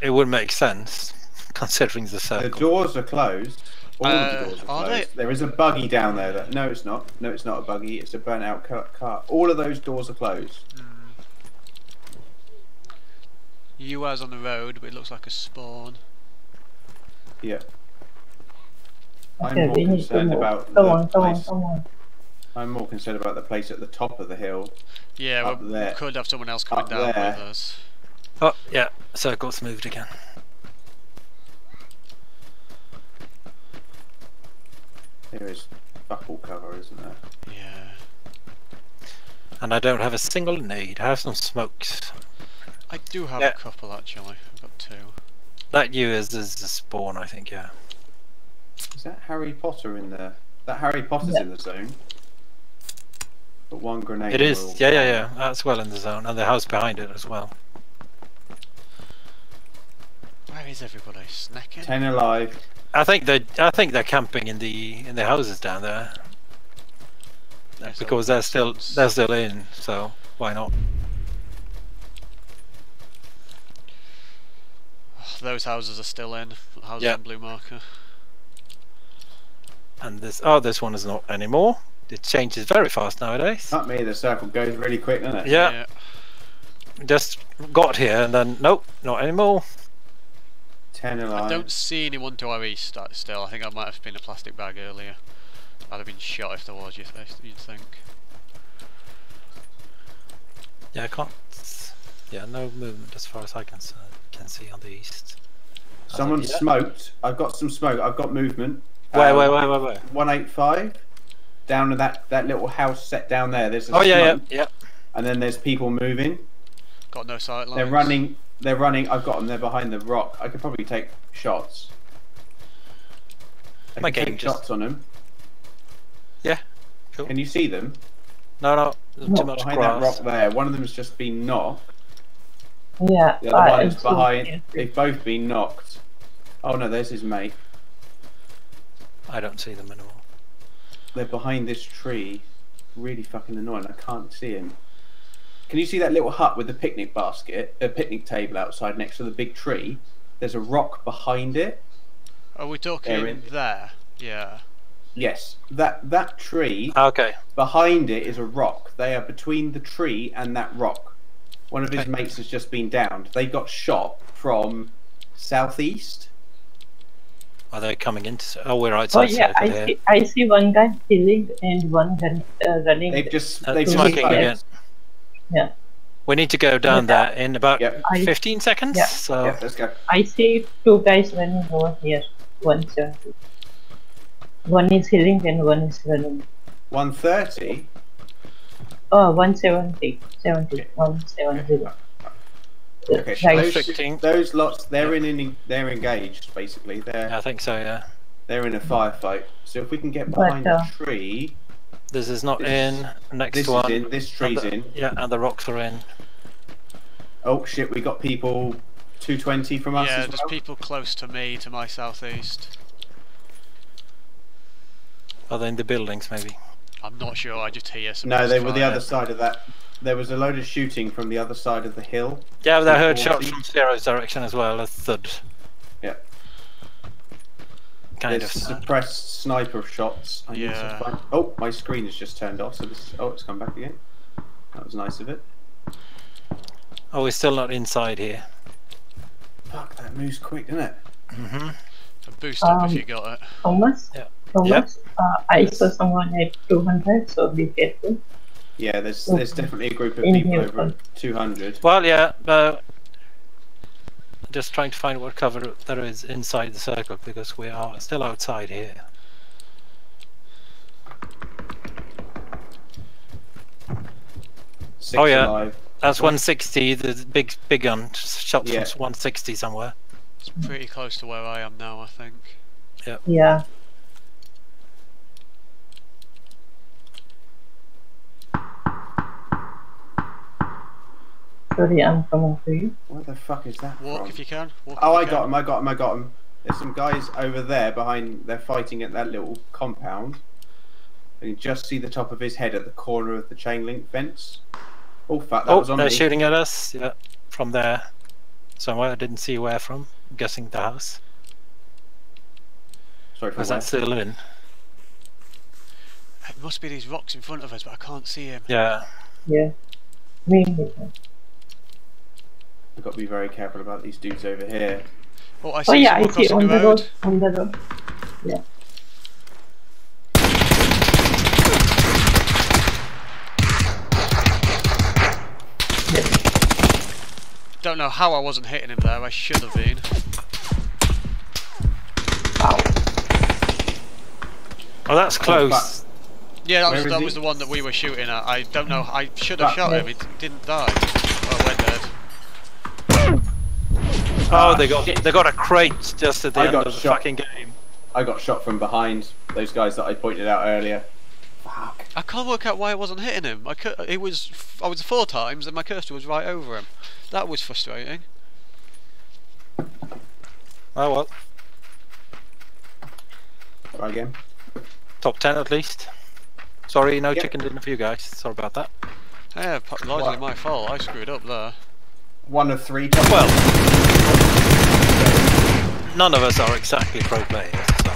it would make sense considering the circle. The doors are closed. All Uh, the doors are are closed. they? There is a buggy down there. That no, it's not. No, it's not a buggy. It's a burnt out car. car. All of those doors are closed. UAZ's on the road, but it looks like a spawn. Yeah. I'm more we need to concerned move. about Come the on, come on, place. come on. I'm more concerned about the place at the top of the hill. Yeah, Up we there. could have someone else coming Up down there. with us. Oh yeah, circle's moved again. There is fuck all cover, isn't there? Yeah. And I don't have a single nade. I have some smokes. I do have Yeah. a couple actually. I've got two. That you is, is the spawn, I think. Yeah. Is that Harry Potter in there? That Harry Potter's Yeah. in the zone. But one grenade. It is. and is. we're all Yeah, yeah, yeah. That's well in the zone, and the house behind it as well. Where is everybody? Snacking? Ten alive. I think they. I think they're camping in the in the houses down there Yeah, so because they're still it's- they're still in. So why not? Those houses are still in. Houses Yeah. on blue marker. And this. Oh, this one is not anymore. It changes very fast nowadays. Not me. The circle goes really quick, doesn't it? Yeah. Just got here and then nope, not anymore. Ten I don't see anyone to our east uh, still. I think I might have been a plastic bag earlier. I'd have been shot if there was, you th- you'd think. Yeah, I can't. Yeah, no movement as far as I can s- can see on the east. Someone Yeah. smoked. I've got some smoke. I've got movement. Wait, Um, wait, wait, wait, wait. 185 down to that that little house set down there there's a Oh yeah, yeah, smoke, yeah. and then there's people moving Got no sight lines. they're running they're running i've got them they're behind the rock i could probably take shots I My game take just- shots on them Cool. Can you see them? No, no, there's No, too much Behind that rock there. One of them has just been knocked. Yeah, The other one is behind. yeah. They've both been knocked. Oh no, there's his mate. I don't see them anymore. They're behind this tree. Really fucking annoying. I can't see him. Can you see that little hut with the picnic basket, a picnic table outside next to the big tree? There's a rock behind it. Are we talking Aaron. there? Yeah. Yes, that that tree Okay. behind it is a rock. They are between the tree and that rock. One of his Okay. mates has just been downed. They got shot from southeast. Are they coming into? Oh, we're Oh outside yeah, I circle here. see. I see one guy killing and one gun, uh, running. They've just Uh, they've smoking Yeah. again. Yeah, We need to go down Yeah. there in about Yep. I- 15 seconds. Yeah. So Yeah, let's go. I see two guys running over here. One seventy. One is healing and one is running. One thirty. Oh, 170. 70. 170. Okay, so those, those lots they're in, in they're engaged basically. They're I think so. Yeah. they're in a firefight. So if we can get But, behind uh, the tree, This is not This- in. Next this one. is in, this and tree's the- in. Yeah, and the rocks are in. Oh shit, we got people 220 from us yeah, as there's well. people close to me, to my southeast. Are they in the buildings? Maybe. I'm not sure, I just hear some No, they were the other side of that. There was a load of shooting from the other side of the hill. Yeah, but I heard 240. shots from Zero's direction as well. A thud. Yeah. Kind There's of. sad. suppressed sniper shots. I Yeah. Oh, my screen has just turned off. So this. Oh, it's come back again. That was nice of it. Oh, we're still not inside here. Fuck, that moves quick, doesn't it? hmm A boost up if Um, you got it. Thomas? Yeah. Thomas? Uh, I saw someone at 200, so be careful. Yeah, there's there's definitely a group of In people over fine. 200. Well, yeah. Uh, just trying to find what cover there is inside the circle because we are still outside here. Six Oh, yeah. alive. That's 160. The big big gun shot Yeah. from 160 somewhere. It's pretty close to where I am now, I think. Yeah. Sorry, I'm coming to you. Where the fuck is that Walk from? if you can. Walk Oh, if I you got him, I got him, I got him. There's some guys over there behind, they're fighting at that little compound. And you just see the top of his head at the corner of the chain link fence. Oh, fuck, that oh, was on they're me. shooting at us. Yeah, from there. Somewhere. I didn't see where from. I'm guessing the house. Sorry for Was that. that still in? It must be these rocks in front of us, but I can't see him. Yeah. Yeah. Me neither. I've got to be very careful about these dudes over here. Oh, I oh, see Oh yeah, I someone see crossing on the the road. road. On the road. Yeah. Don't know how I wasn't hitting him there. I should have been. Wow. Oh, that's close. fuck. Yeah, that was that was the one that we were shooting at. I don't know. I should have shot him. He didn't die. Oh, we're dead. Oh, they got they got a crate just at the I end got of the shot. fucking game. I got shot from behind those guys that I pointed out earlier. Fuck. I can't work out why I wasn't hitting him. I it was f- I was four times and my cursor was right over him. That was frustrating. Oh well, Try again. top ten at least. Sorry, no Yeah. chicken dinner for you guys. Sorry about that. Yeah, largely What? my fault. I screwed up there. One of three. Well, none of us are exactly pro players. So.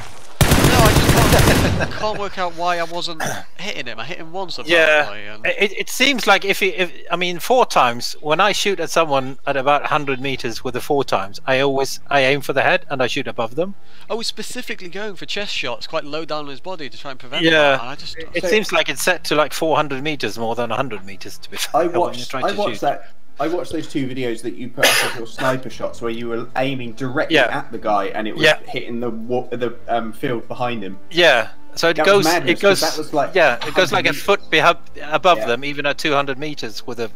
No, I just can't, can't work out why I wasn't hitting him. I hit him once apparently. Yeah, and it, it seems like if, he, if I mean four times when I shoot at someone at about 100 meters with the four times, I always I aim for the head and I shoot above them. Oh, I was specifically going for chest shots, quite low down on his body to try and prevent Yeah. that. And I just It So- seems like it's set to like 400 meters more than 100 meters to be fair. I when you're watched. trying I to watched shoot. that. I watched those two videos that you put up of your sniper shots, where you were aiming directly Yeah. at the guy, and it was Yeah. hitting the the um, field behind him. Yeah. So it That goes. madness, it goes. 'cause that was like yeah, it goes 100 like a foot beha- above Yeah. them, even at 200 meters with a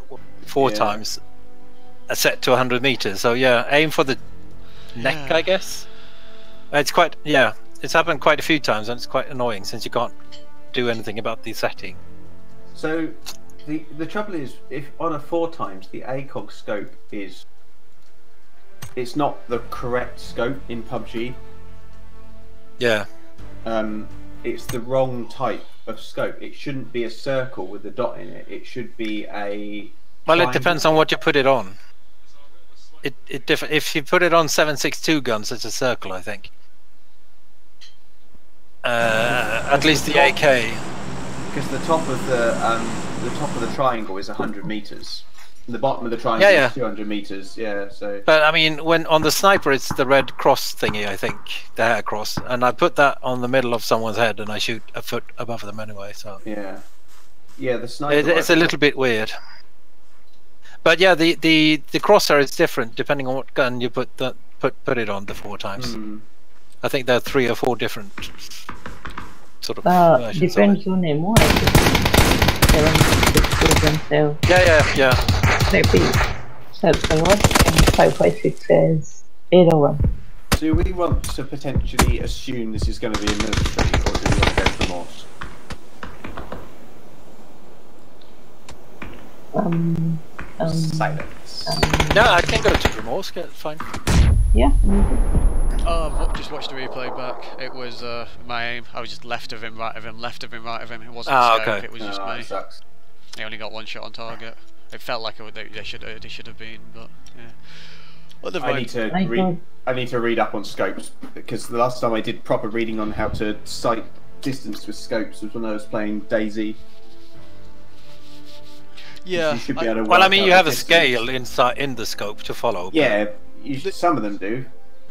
four Yeah. times a set to 100 meters. So yeah, aim for the neck, Yeah. I guess. It's quite. Yeah, it's happened quite a few times, and it's quite annoying since you can't do anything about the setting. So the the trouble is, if on a four times the ACOG scope is, it's not the correct scope in PUBG. Yeah. Um, it's the wrong type of scope. It shouldn't be a circle with a dot in it. It should be a. Well, it depends on what you put it on. It it diff- if you put it on 762 guns, it's a circle, I think. Uh, at least the AK. Because the top of the um, the top of the triangle is hundred meters. The bottom of the triangle Yeah, yeah. is two hundred meters. Yeah. So But I mean, when on the sniper, it's the red cross thingy, I think, the hair cross, and I put that on the middle of someone's head, and I shoot a foot above them anyway. So yeah, yeah. The sniper. it, it's a little bit weird. But yeah, the, the, the crosshair is different depending on what gun you put the, put put it on the four times. Hmm. I think there are three or four different sort of Uh, versions of it. depends on ammo. I think. Seven, six, two, and seven. Yeah, yeah, yeah. Maybe circle one and five five six as either one. Do we want to potentially assume this is going to be a military, or do we want to go for Morse? Um, um, Silence. um, No, I can go to remorse. Get fine. Yeah. Oh, I've just watched the replay back. It was uh, my aim. I was just left of him, right of him, left of him, right of him. It wasn't Ah, scope, okay. it was No, just that me. sucks. He only got one shot on target. It felt like it, they, they should they should have been, but yeah. Well, I mind. need to I read. thought- I need to read up on scopes because the last time I did proper reading on how to sight distance with scopes was when I was playing DayZ. yeah, be I- Well, I mean, you have a distance. scale inside in the scope to follow. but- Yeah, you, some of them do.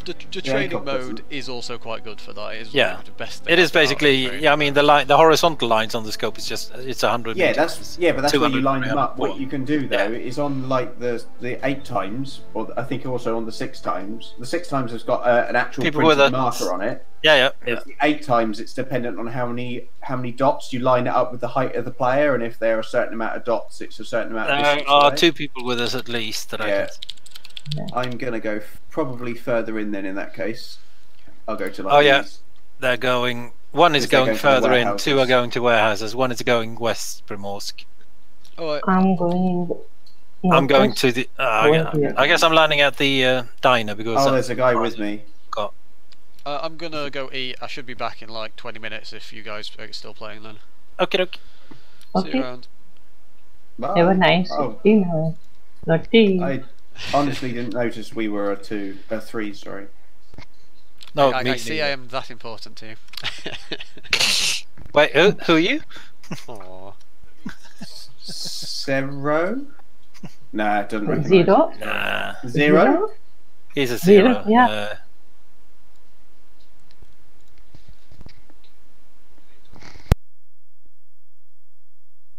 the, the Yeah, training mode doesn't. is also quite good for that. It is Yeah. the best. thing It is basically, yeah. I mean, the line, the horizontal lines on the scope is just it's a hundred. Yeah, meters. that's yeah, but that's where you line them up. What you can do though Yeah. is on like the the eight times, or I think also on the six times. The six times has got uh, an actual People printed with a- marker on it. Yeah, yeah, yeah. The eight times it's dependent on how many how many dots you line it up with the height of the player, and if there are a certain amount of dots, it's a certain amount of There distance are two people with us at least that Yeah. I can. I'm gonna go f- probably further in then. In that case, I'll go to like Oh, yeah. these. They're going. One is Is going going further in. Two are going to warehouses. One is going west Primorsk. Oh, I- I'm going. I'm going to the. Uh, Going yeah. I guess I'm landing at the uh, diner because. Oh, uh, there's a guy with me. got. uh, I'm gonna go eat. I should be back in like 20 minutes if you guys are still playing then. Okay, okay. See you Okay. around. Bye. Have a nice Oh, dinner. Not tea. I honestly didn't notice we were a two, a three. Sorry. No, I, me I see I am that important to you. Wait, who, who are you? Aw. Zero? Nah, it doesn't recognise. Zero. Nah, Zero? he's a zero. yeah. Uh,